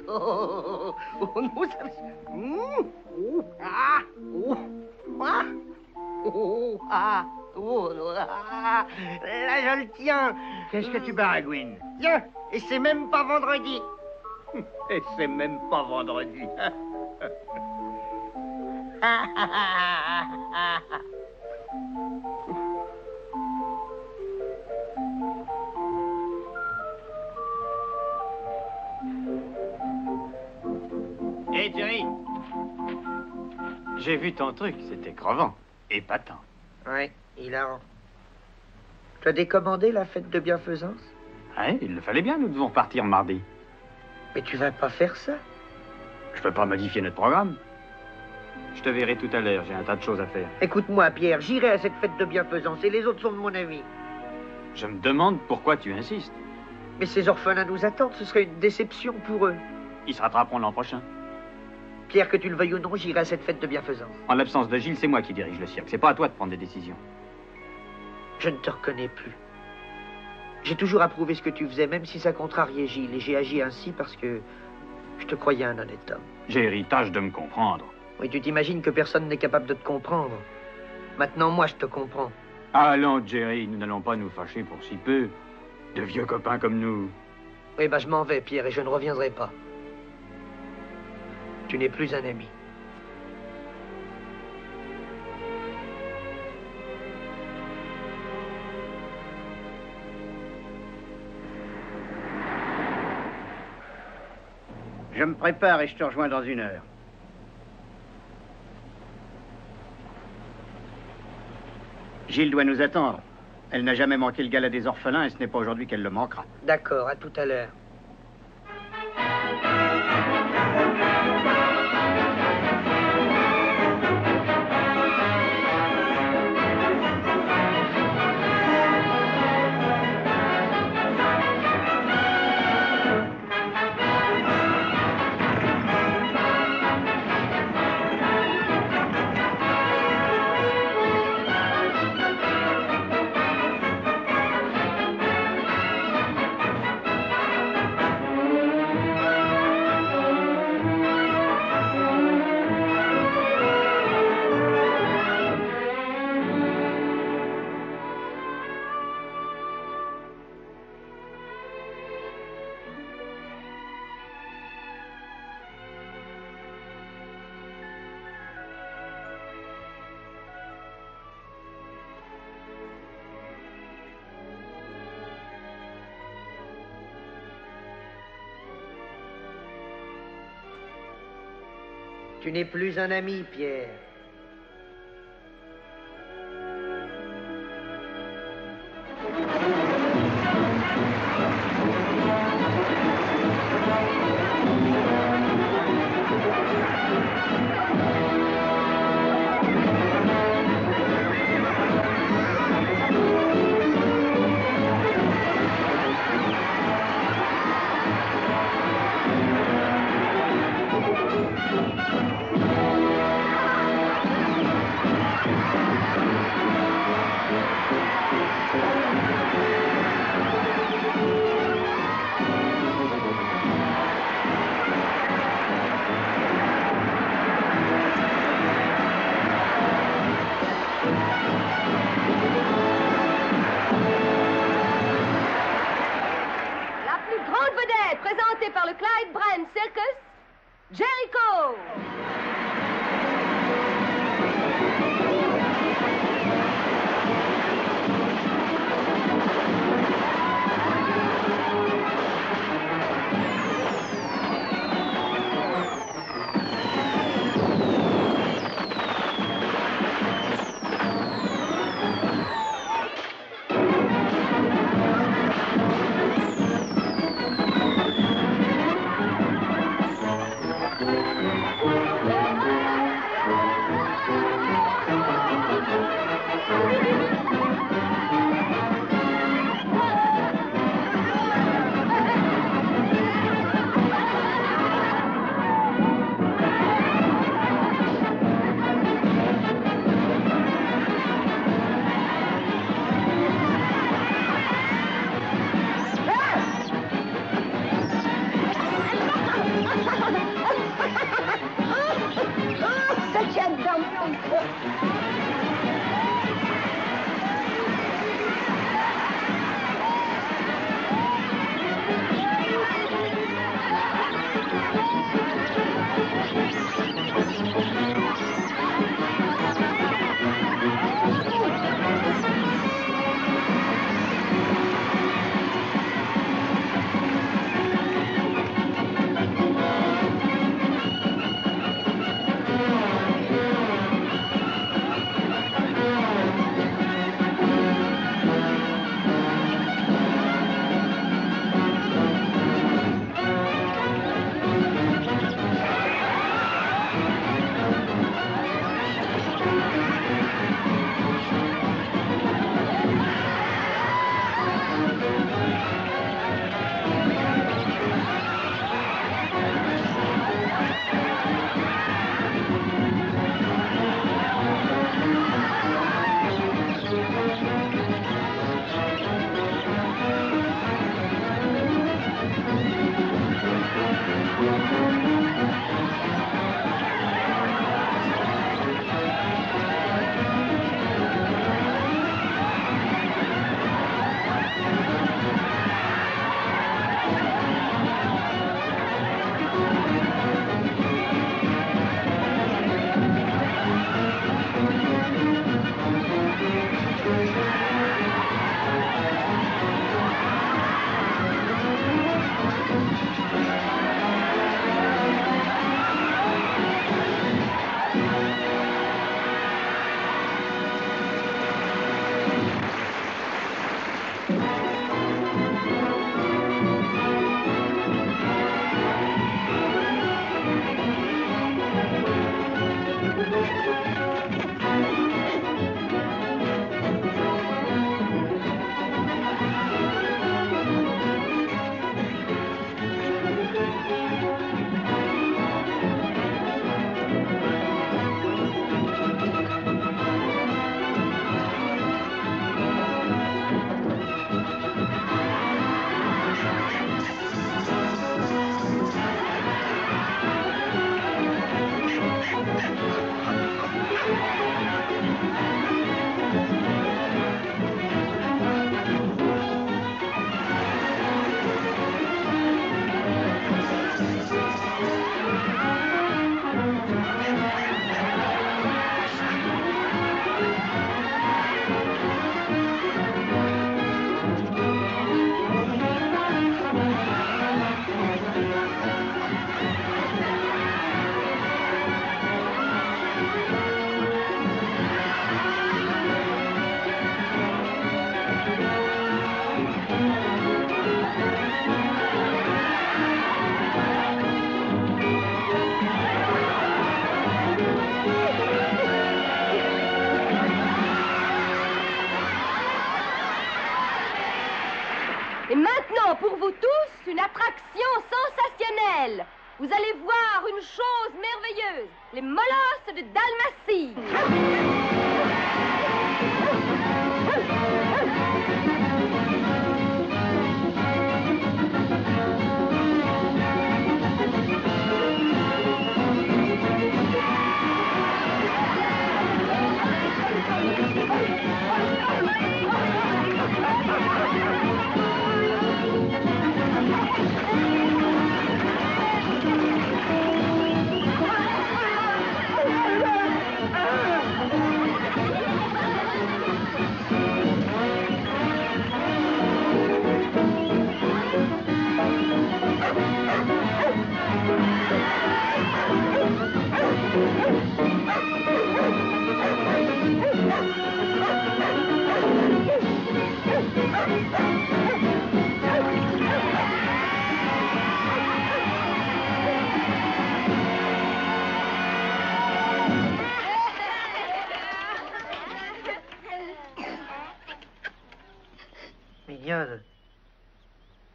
Oh, oh, non, ça... Hum. Oh, ah, oh, ah, oh, ah, oh, ah. Là, je le tiens. Qu'est-ce que tu baragouines Tiens, et c'est même pas vendredi. Et c'est même pas vendredi. Hé, Jerry. J'ai vu ton truc. C'était crevant. Épatant. Ouais, hilarant. Tu as décommandé la fête de bienfaisance? Ouais, il le fallait bien, nous devons partir mardi. Mais tu vas pas faire ça Je peux pas modifier notre programme. Je te verrai tout à l'heure, j'ai un tas de choses à faire. Écoute-moi, Pierre, j'irai à cette fête de bienfaisance et les autres sont de mon avis. Je me demande pourquoi tu insistes. Mais ces orphelins nous attendent, ce serait une déception pour eux. Ils se rattraperont l'an prochain. Pierre, que tu le veuilles ou non, j'irai à cette fête de bienfaisance. En l'absence de Gilles, c'est moi qui dirige le cirque. C'est pas à toi de prendre des décisions. Je ne te reconnais plus. J'ai toujours approuvé ce que tu faisais, même si ça contrariait Gilles, et j'ai agi ainsi parce que je te croyais un honnête homme. J'ai héritage de me comprendre. Oui, tu t'imagines que personne n'est capable de te comprendre. Maintenant, moi, je te comprends. Allons, Jerry, nous n'allons pas nous fâcher pour si peu. De vieux copains comme nous. Oui, ben je m'en vais, Pierre, et je ne reviendrai pas. Tu n'es plus un ami. Je me prépare et je te rejoins dans une heure. Gilles doit nous attendre. Elle n'a jamais manqué le gala des orphelins et ce n'est pas aujourd'hui qu'elle le manquera. D'accord, à tout à l'heure. Tu n'es plus un ami, Pierre.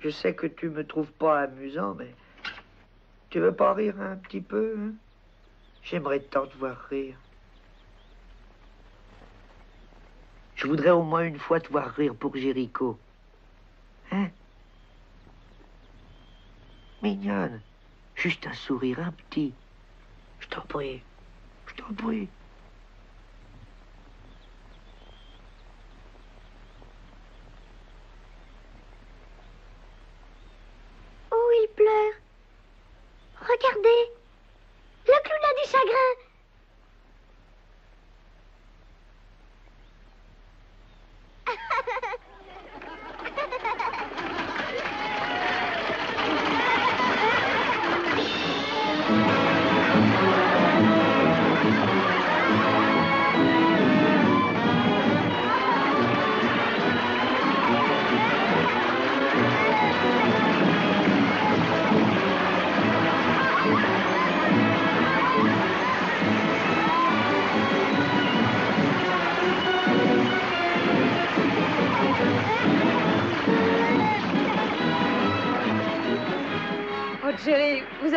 Je sais que tu me trouves pas amusant, mais tu veux pas rire un petit peu hein? J'aimerais tant te voir rire. Je voudrais au moins une fois te voir rire pour Jéricho. Hein? Mignonne, juste un sourire, un petit. Je t'en prie, je t'en prie. Il pleure. Regardez. Le clown a du chagrin.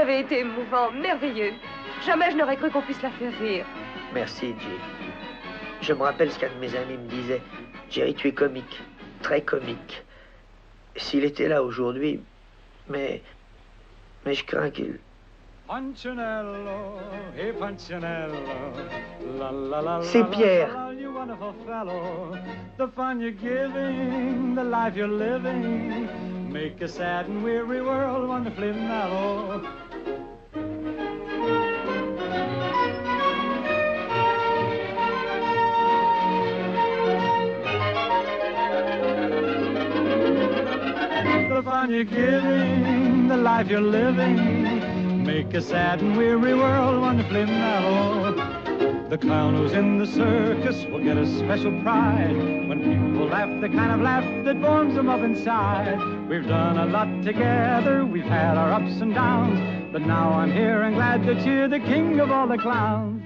avez été émouvant, merveilleux. Jamais je n'aurais cru qu'on puisse la faire rire. Merci, Jay. Je me rappelle ce qu'un de mes amis me disait. Jerry, tu es comique. Très comique. S'il était là aujourd'hui, mais. Mais je crains qu'il. C'est Pierre. The fun you're giving, the life you're living, make a sad and weary world wonderfully mellow. The clown who's in the circus will get a special pride when people laugh the kind of laugh that warms them up inside. We've done a lot together, we've had our ups and downs, but now I'm here and glad that you're the king of all the clowns.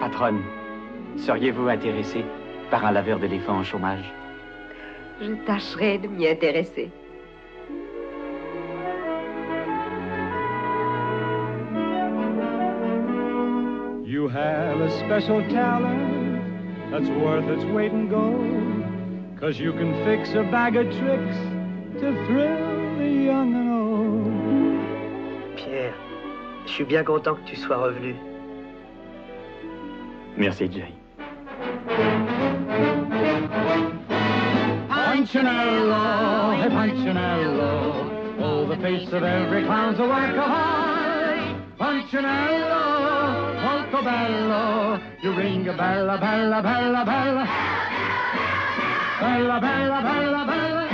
Patronne, seriez-vous intéressée par un laveur d'éléphants en chômage Je tâcherai de m'y intéresser. You have a special talent that's worth its weight in gold. Cause you can fix a bag of tricks to thrill the young and old. Pierre, je suis bien content que tu sois revenu. Merci, Jerry. Punchinello, hey Punchinello, oh, the face of every clown's a art. Punchinello, molto bello, you ring a bella, bella, bella, bella. Bella, bella, bella, bella.